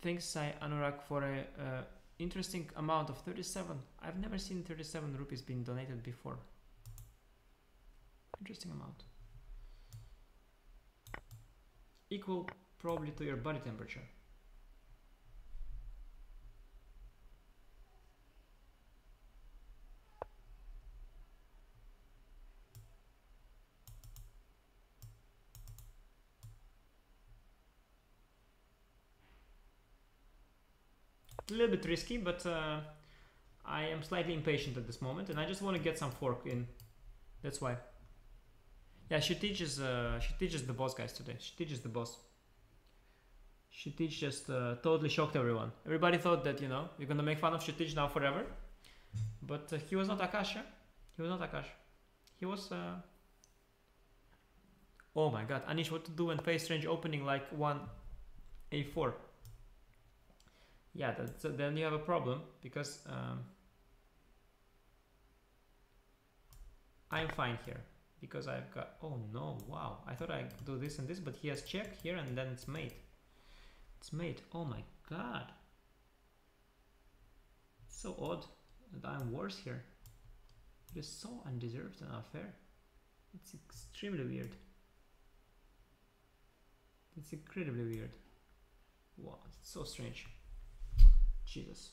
Thanks, Sai Anurag, for a uh, interesting amount of 37. I've never seen 37 rupees being donated before. Interesting amount. Equal probably to your body temperature. A little bit risky, but uh, I am slightly impatient at this moment, and I just want to get some fork in. That's why. Yeah, she teaches. Uh, she teaches the boss guys today. She teaches the boss. Shittich just uh, totally shocked everyone. Everybody thought that, you know, you're gonna make fun of Shittich now forever. But uh, he was not Akasha. He was not Akash. He was... Uh... Oh my god, Anish, what to do when face range opening like 1 a4? Yeah, uh, then you have a problem because um, I'm fine here because I've got oh no wow I thought I do this and this but he has check here and then it's mate it's mate oh my god. It's so odd that I'm worse here. It is so undeserved and unfair it's extremely weird. It's incredibly weird. Wow it's so strange Jesus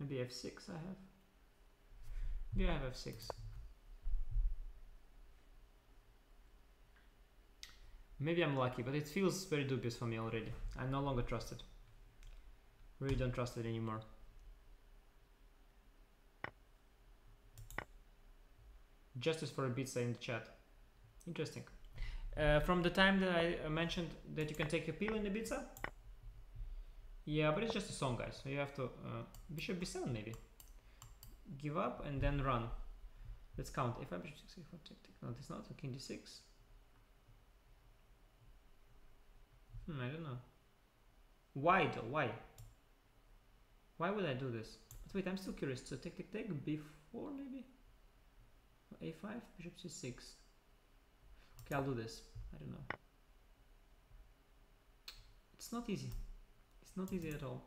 maybe f6 I have maybe I have f6 Maybe I'm lucky, but it feels very dubious for me already. I'm no longer trust it. Really don't trust it anymore. Justice for Ibiza in the chat. Interesting. Uh, from the time that I mentioned that you can take a pill in Ibiza? Yeah, but it's just a song, guys. So you have to... Uh, bishop b7 maybe. Give up and then run. Let's count. If I bishop 6, a4, take, take. No, it's not. King d6. Hmm, I don't know. Why though? Why? Why would I do this? But wait, I'm still curious. So take, take, take, b4 maybe? a5, bishop c6. Okay, I'll do this. I don't know. It's not easy. It's not easy at all.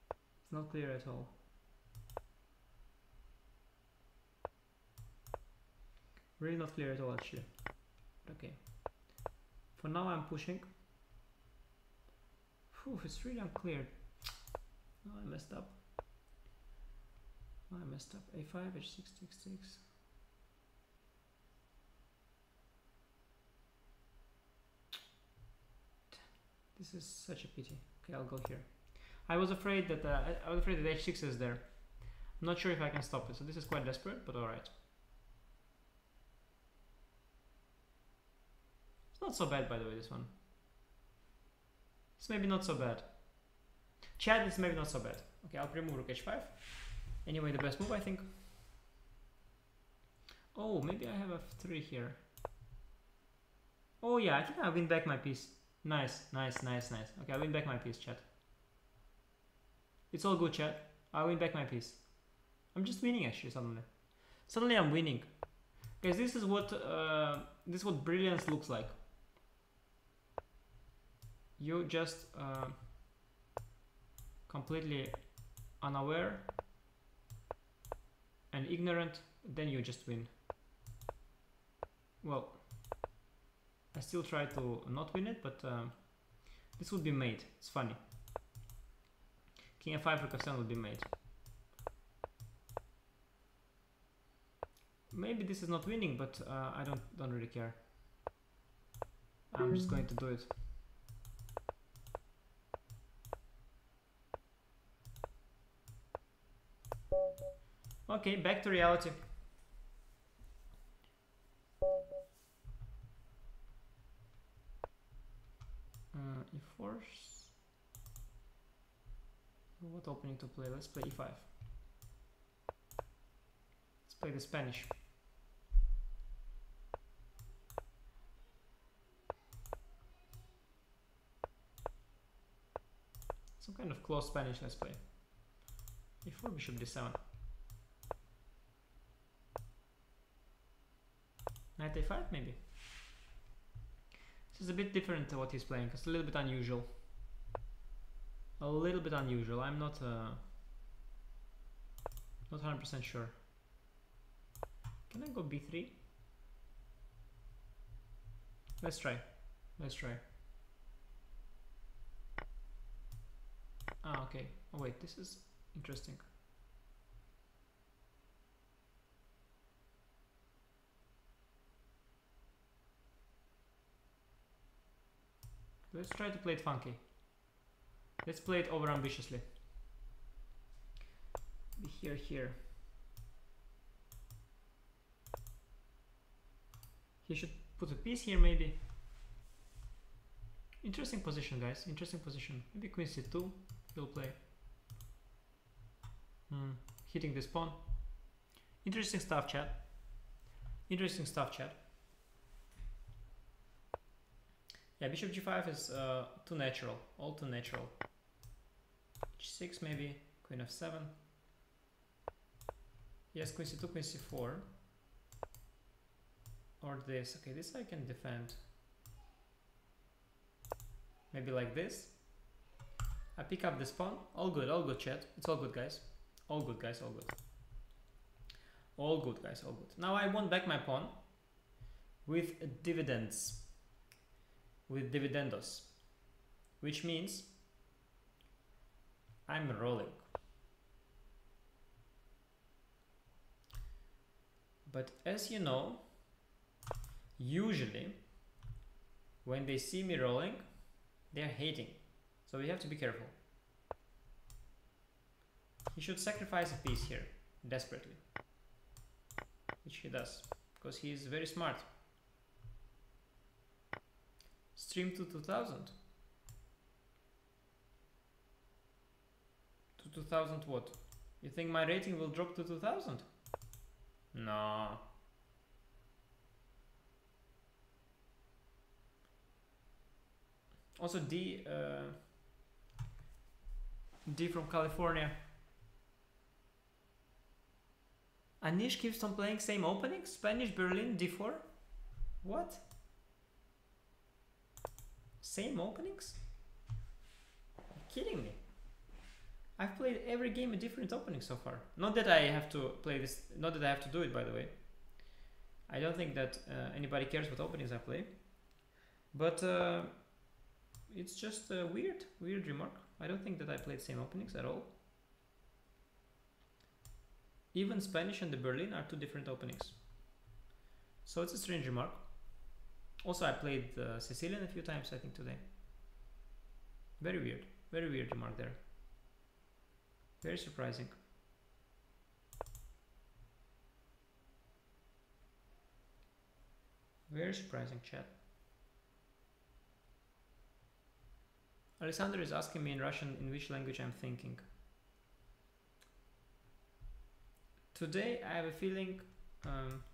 It's not clear at all. Really not clear at all actually. Okay. For now I'm pushing. Whew, it's really unclear. Oh, I messed up. Oh, I messed up. A5, H6, H6. This is such a pity. Okay, I'll go here. I was afraid that uh, I was afraid that H6 is there. I'm not sure if I can stop it, so this is quite desperate, but alright. It's not so bad, by the way, this one. It's maybe not so bad. Chad is maybe not so bad. Okay, I'll remove rook h5. Anyway, the best move, I think. Oh, maybe I have f3 here. Oh yeah, I think I win back my piece. Nice, nice, nice, nice. Okay, I win back my piece, chat. It's all good, chat. I win back my piece. I'm just winning actually suddenly. Suddenly I'm winning. Guys, this is what uh, this is what brilliance looks like you just uh, completely unaware and ignorant then you just win well I still try to not win it but uh, this would be made. It's funny. King f5 rook f7 would be made. Maybe this is not winning but uh, I don't don't really care. I'm just going to do it. Okay, back to reality. Uh, e4. What opening to play? Let's play e5. Let's play the Spanish. Some kind of close Spanish, let's play. e4, bishop d7. Knight a5 maybe. Is a bit different to what he's playing. It's a little bit unusual. A little bit unusual. I'm not uh, not 100% sure. Can I go b3? Let's try. Let's try. Ah, okay. Oh wait, this is interesting. Let's try to play it funky. Let's play it over ambitiously. Here, here. He should put a piece here maybe. Interesting position, guys. Interesting position. Maybe queen c2 he'll play. Hmm. Hitting this pawn. Interesting stuff, chat. Interesting stuff, chat. Yeah, bishop g5 is uh, too natural. All too natural. g6 maybe. Queen f7. Yes, queen c2, queen c4. Or this. Okay, this I can defend. Maybe like this. I pick up this pawn. All good, all good, chat. It's all good, guys. All good, guys, all good. All good, guys, all good. Now I want back my pawn with dividends. With dividendos. Which means I'm rolling. But as you know, usually when they see me rolling, they're hating. So we have to be careful. He should sacrifice a piece here, desperately. Which he does, because he is very smart. Stream to 2000. To 2000 what? You think my rating will drop to 2000? No. Also D, uh, D from California. Anish keeps on playing same opening? Spanish Berlin D4? What? Same openings? Kidding me. I've played every game a different opening so far. Not that I have to play this, not that I have to do it by the way. I don't think that uh, anybody cares what openings I play. But uh, it's just a weird, weird remark. I don't think that I played same openings at all. Even Spanish and the Berlin are two different openings. So it's a strange remark. Also, I played uh, Sicilian a few times, I think, today. Very weird. Very weird remark there. Very surprising. Very surprising chat. Alexander is asking me in Russian in which language I'm thinking. Today I have a feeling um,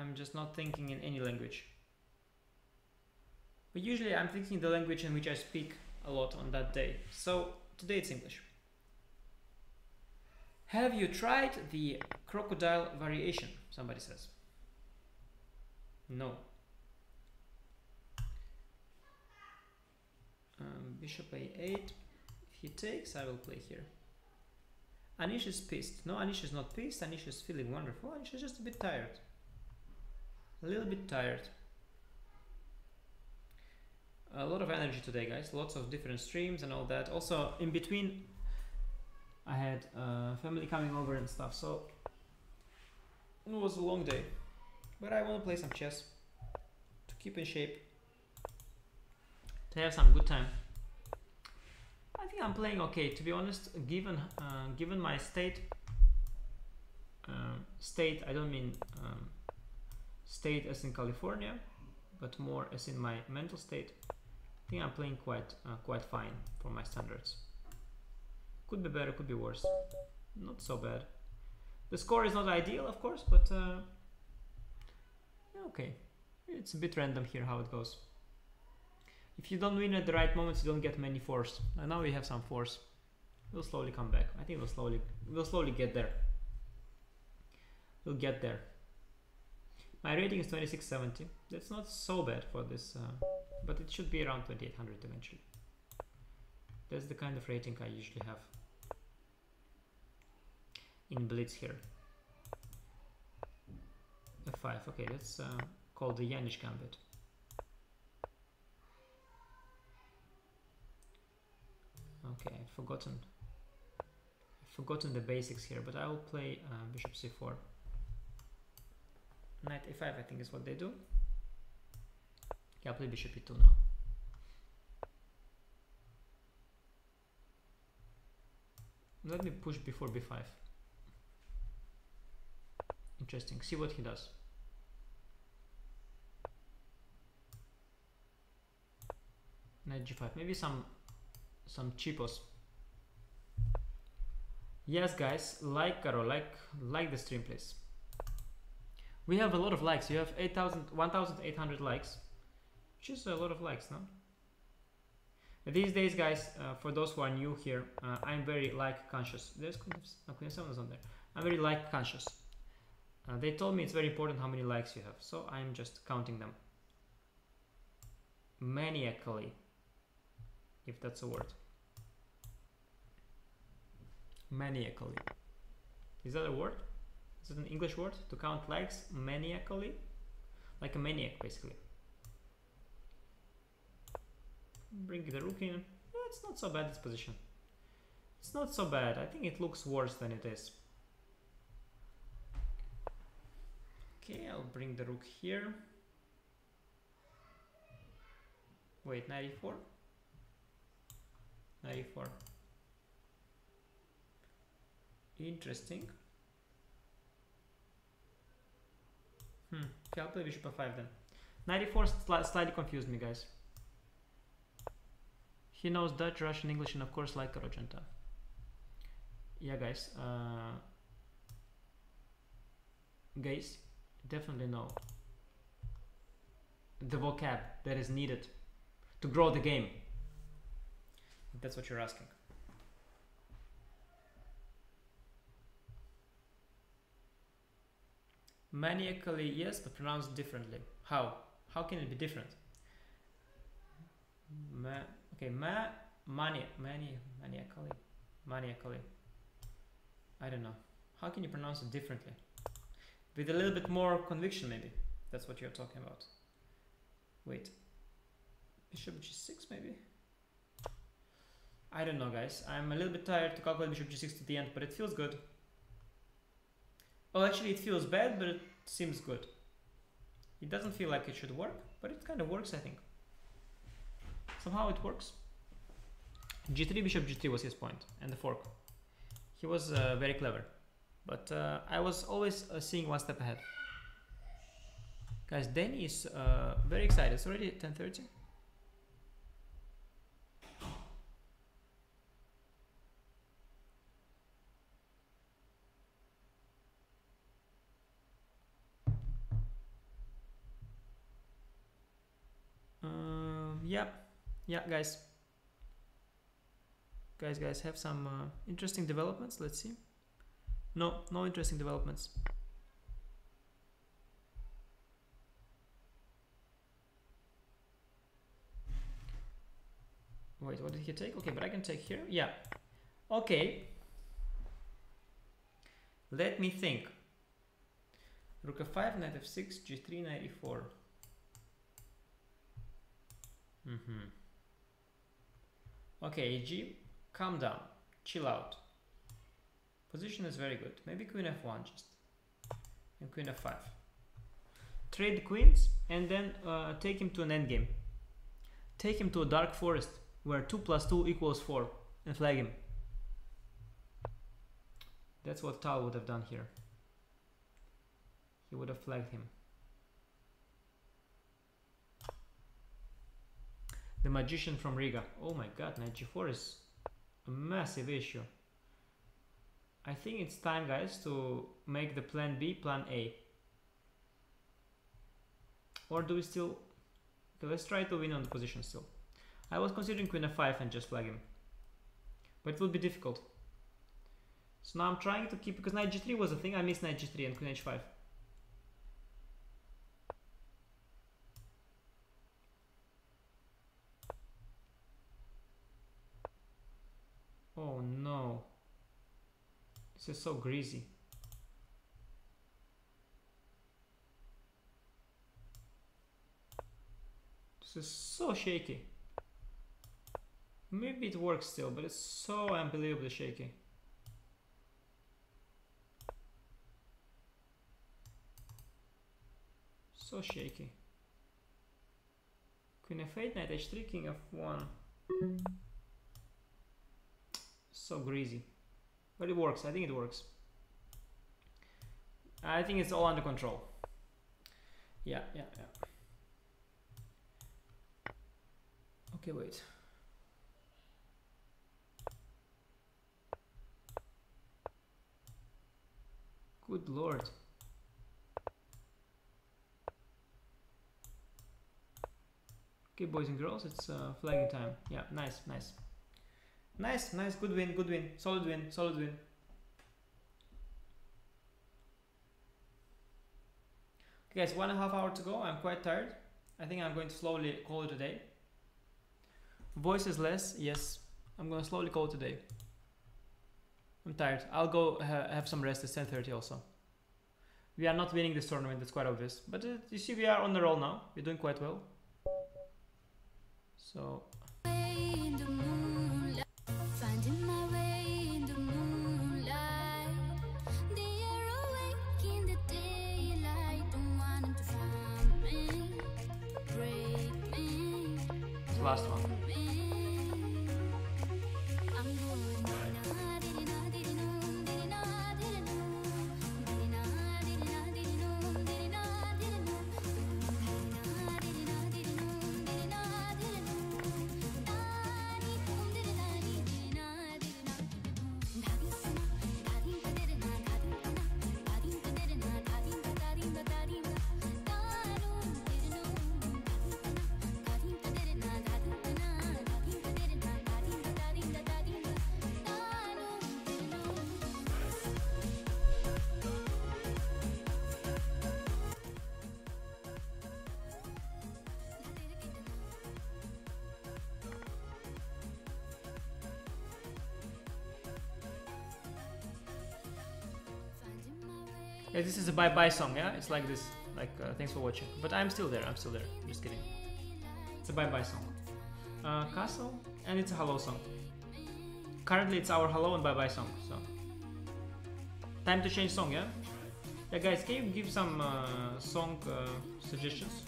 I'm just not thinking in any language. But usually I'm thinking the language in which I speak a lot on that day. So today it's English. Have you tried the crocodile variation? Somebody says. No. Um, bishop a8. If he takes, I will play here. Anish is pissed. No, Anish is not pissed. Anish is feeling wonderful. Anish is just a bit tired. A little bit tired. A lot of energy today, guys. Lots of different streams and all that. Also, in between, I had uh, family coming over and stuff. So, it was a long day. But I want to play some chess to keep in shape to have some good time. I think I'm playing okay, to be honest. Given uh, given my state, uh, state I don't mean um, state as in California, but more as in my mental state. I think I'm playing quite uh, quite fine for my standards. Could be better, could be worse. Not so bad. The score is not ideal, of course, but uh, okay. It's a bit random here how it goes. If you don't win at the right moments, you don't get many fours. And now we have some fours. We'll slowly come back. I think we'll slowly we'll slowly get there. We'll get there. My rating is 2670. That's not so bad for this, uh, but it should be around 2800 eventually. That's the kind of rating I usually have in Blitz here. F5, okay, that's uh, called the Jaenisch Gambit. Okay, I've forgotten. I've forgotten the basics here, but I will play uh, bishop c4. Knight a5 I think is what they do. Yeah, play bishop e2 now. Let me push before b5. Interesting. See what he does. knight g5 maybe some some cheapos yes guys like Karo like like the stream please we have a lot of likes. You have 8000 1800 likes. Which is a lot of likes no? These days guys uh, for those who are new here uh, i'm very like conscious. There's queen of on there. I'm very like conscious. Uh, they told me it's very important how many likes you have so i'm just counting them. Maniacally if that's a word. Maniacally. Is that a word is it an english word to count legs maniacally. Like a maniac basically. Bring the rook in. Yeah, it's not so bad this position. It's not so bad. I think it looks worse than it is. Okay I'll bring the rook here. Wait 94 94 interesting hmm play bishop f5 then 94 sli slightly confused me guys he knows Dutch, Russian, English, and of course like Argenta. Yeah, guys. Uh, guys, definitely know the vocab that is needed to grow the game. That's what you're asking. Maniacally, yes, but pronounced differently. How? How can it be different? Ma Okay, ma mania mania maniacally maniacally. I don't know. How can you pronounce it differently? With a little bit more conviction, maybe. That's what you're talking about. Wait. Bishop g6, maybe? I don't know, guys. I'm a little bit tired to calculate bishop g6 to the end, but it feels good. Well, actually, it feels bad, but it seems good. It doesn't feel like it should work, but it kind of works, I think. Somehow it works. g3, bishop g3 was his point, and the fork. He was uh, very clever, but uh, I was always uh, seeing one step ahead. Guys, Danny is uh, very excited. It's already 10.30. yeah guys. Guys guys have some uh, interesting developments. Let's see. No no interesting developments. Wait what did he take? Okay but I can take here. Yeah. Okay. Let me think. Rook f5 knight f6 g3 knight e4 mm-hmm Okay, G, calm down, chill out. Position is very good. Maybe queen f1 just. And queen f5. Trade the queens and then uh, take him to an endgame. Take him to a dark forest where 2 plus 2 equals 4 and flag him. That's what Tal would have done here. He would have flagged him. The Magician from Riga. Oh my god, knight g4 is a massive issue. I think it's time, guys, to make the plan B plan A. Or do we still... Okay, let's try to win on the position still. I was considering queen f5 and just flag him. But it will be difficult. So now I'm trying to keep... Because knight g3 was a thing, I missed knight g3 and queen h5. Oh no. This is so greasy. This is so shaky. Maybe it works still, but it's so unbelievably shaky. So shaky. Queen f8, knight h3, king f1 so greasy but it works I think it works I think it's all under control yeah yeah yeah Okay, wait. Good lord. Okay, boys and girls, it's uh, flagging time. Yeah, nice, nice. Nice, nice, good win, good win, solid win, solid win. Okay, guys, one and a half hour to go. I'm quite tired. I think I'm going to slowly call it a day. Voice is less, yes. I'm going to slowly call it a day. I'm tired. I'll go ha have some rest. It's 10:30 also. We are not winning this tournament. That's quite obvious. But uh, you see, we are on the roll now. We're doing quite well. So this is a bye bye song, yeah? It's like this. Like, uh, thanks for watching. But I'm still there, I'm still there. Just kidding. It's a bye bye song. Uh, Castle, and it's a hello song. Currently, it's our hello and bye bye song, so. Time to change song, yeah? Yeah, guys, can you give some uh, song uh, suggestions?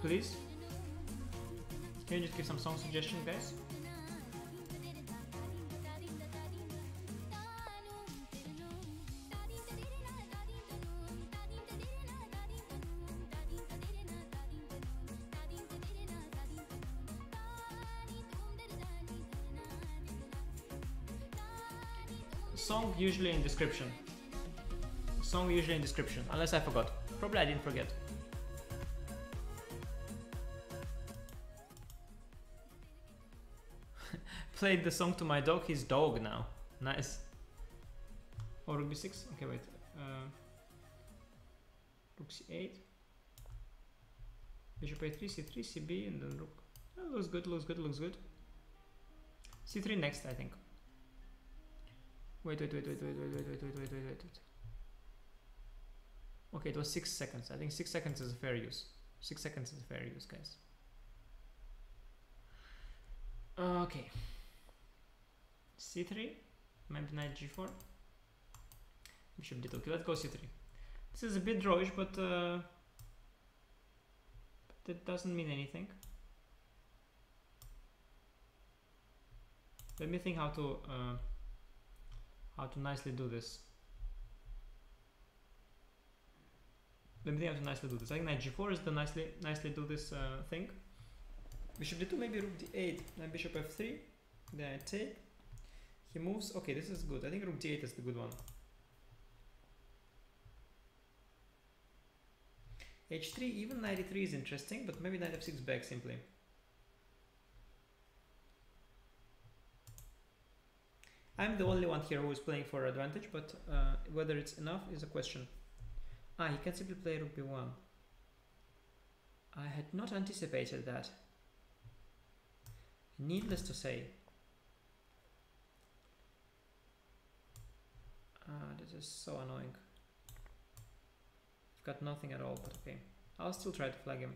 Please? Can you just give some song suggestions, guys? Usually in description. Song usually in description, unless I forgot. Probably I didn't forget. Played the song to my dog, his dog now. Nice. Oh, rook b6? Okay, wait. Uh, rook c8. Bishop a3, c3, cb, and then rook. Oh, looks good, looks good, looks good. c3 next, I think. Wait, wait, wait, wait, wait, wait, wait, wait, wait, wait, wait, wait. Okay, it was six seconds. I think six seconds is a fair use. Six seconds is a fair use, guys. Okay. c3, maybe knight g4. Bishop d2. Okay, let's go c3. This is a bit drawish, but, uh, that doesn't mean anything. Let me think how to uh, how to nicely do this. Let me think how to nicely do this. I think knight g4 is the nicely nicely do this uh, thing. Bishop d2, maybe rook d8, then bishop f3, then I take. He moves. Okay, this is good. I think rook d8 is the good one. h3, even knight e3 is interesting, but maybe knight f6 back simply. I'm the only one here who is playing for advantage, but uh, whether it's enough is a question. Ah, he can simply play rook b1. I had not anticipated that. Needless to say. Ah, this is so annoying. I've got nothing at all, but okay. I'll still try to flag him.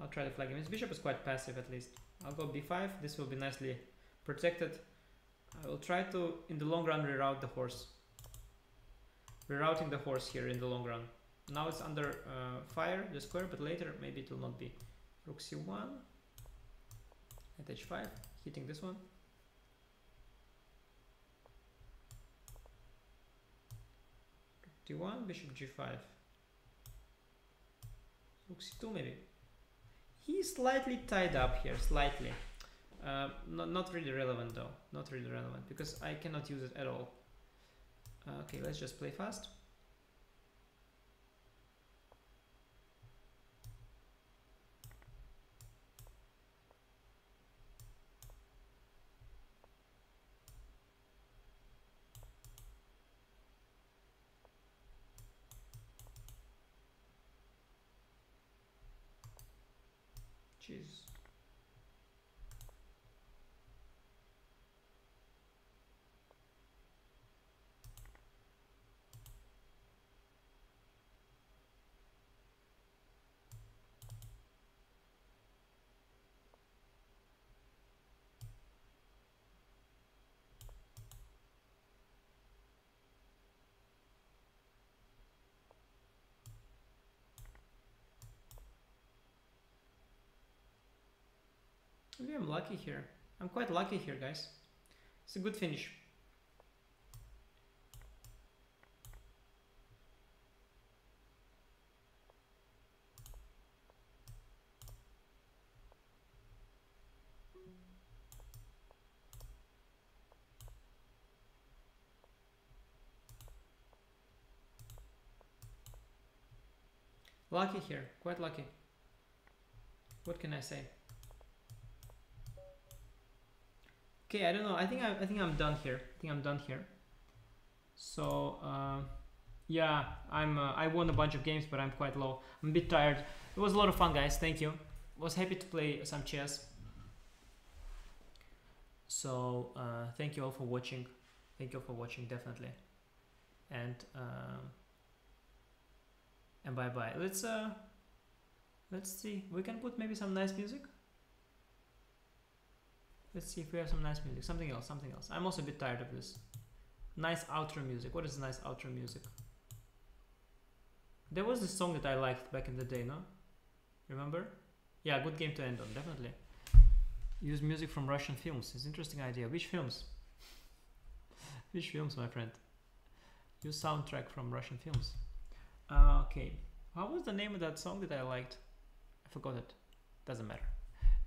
I'll try to flag him. His bishop is quite passive at least. I'll go b5. This will be nicely protected. I will try to, in the long run, reroute the horse. Rerouting the horse here in the long run. Now it's under uh, fire, the square, but later maybe it will not be. Rook c1, at h5, hitting this one. d1, bishop g5. Rook c2 maybe. He's slightly tied up here, slightly. Uh, not, not really relevant though, not really relevant because I cannot use it at all. Uh, okay, let's just play fast. Maybe I'm lucky here. I'm quite lucky here, guys. It's a good finish. Lucky here, quite lucky. What can I say? Okay, I don't know. I think I, I think I'm done here. I think I'm done here. So uh, yeah, I'm uh, I won a bunch of games, but I'm quite low. I'm a bit tired. It was a lot of fun, guys. Thank you. Was happy to play some chess. So uh, thank you all for watching. Thank you all for watching, definitely. And um, and bye bye. Let's uh, let's see. We can put maybe some nice music. Let's see if we have some nice music. Something else, something else. I'm also a bit tired of this. Nice outro music. What is nice outro music? There was this song that I liked back in the day, no? Remember? Yeah, good game to end on, definitely. Use music from Russian films. It's an interesting idea. Which films? Which films, my friend? Use soundtrack from Russian films. Uh, okay. What was the name of that song that I liked? I forgot it. Doesn't matter.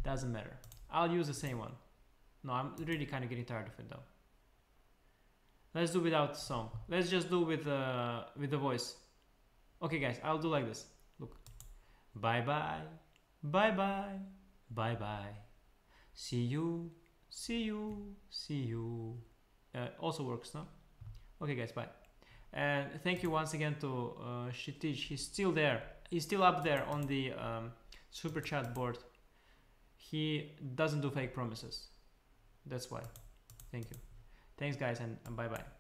Doesn't matter. I'll use the same one. No, I'm really kind of getting tired of it though. Let's do without song. Let's just do with uh, with the voice. Okay, guys, I'll do like this. Look. Bye bye, bye bye, bye bye. See you, see you, see you. Uh, also works, no? Okay, guys, bye. And thank you once again to uh, Shitij. He's still there. He's still up there on the um, super chat board. He doesn't do fake promises. That's why. Thank you. Thanks, guys, and, and bye bye.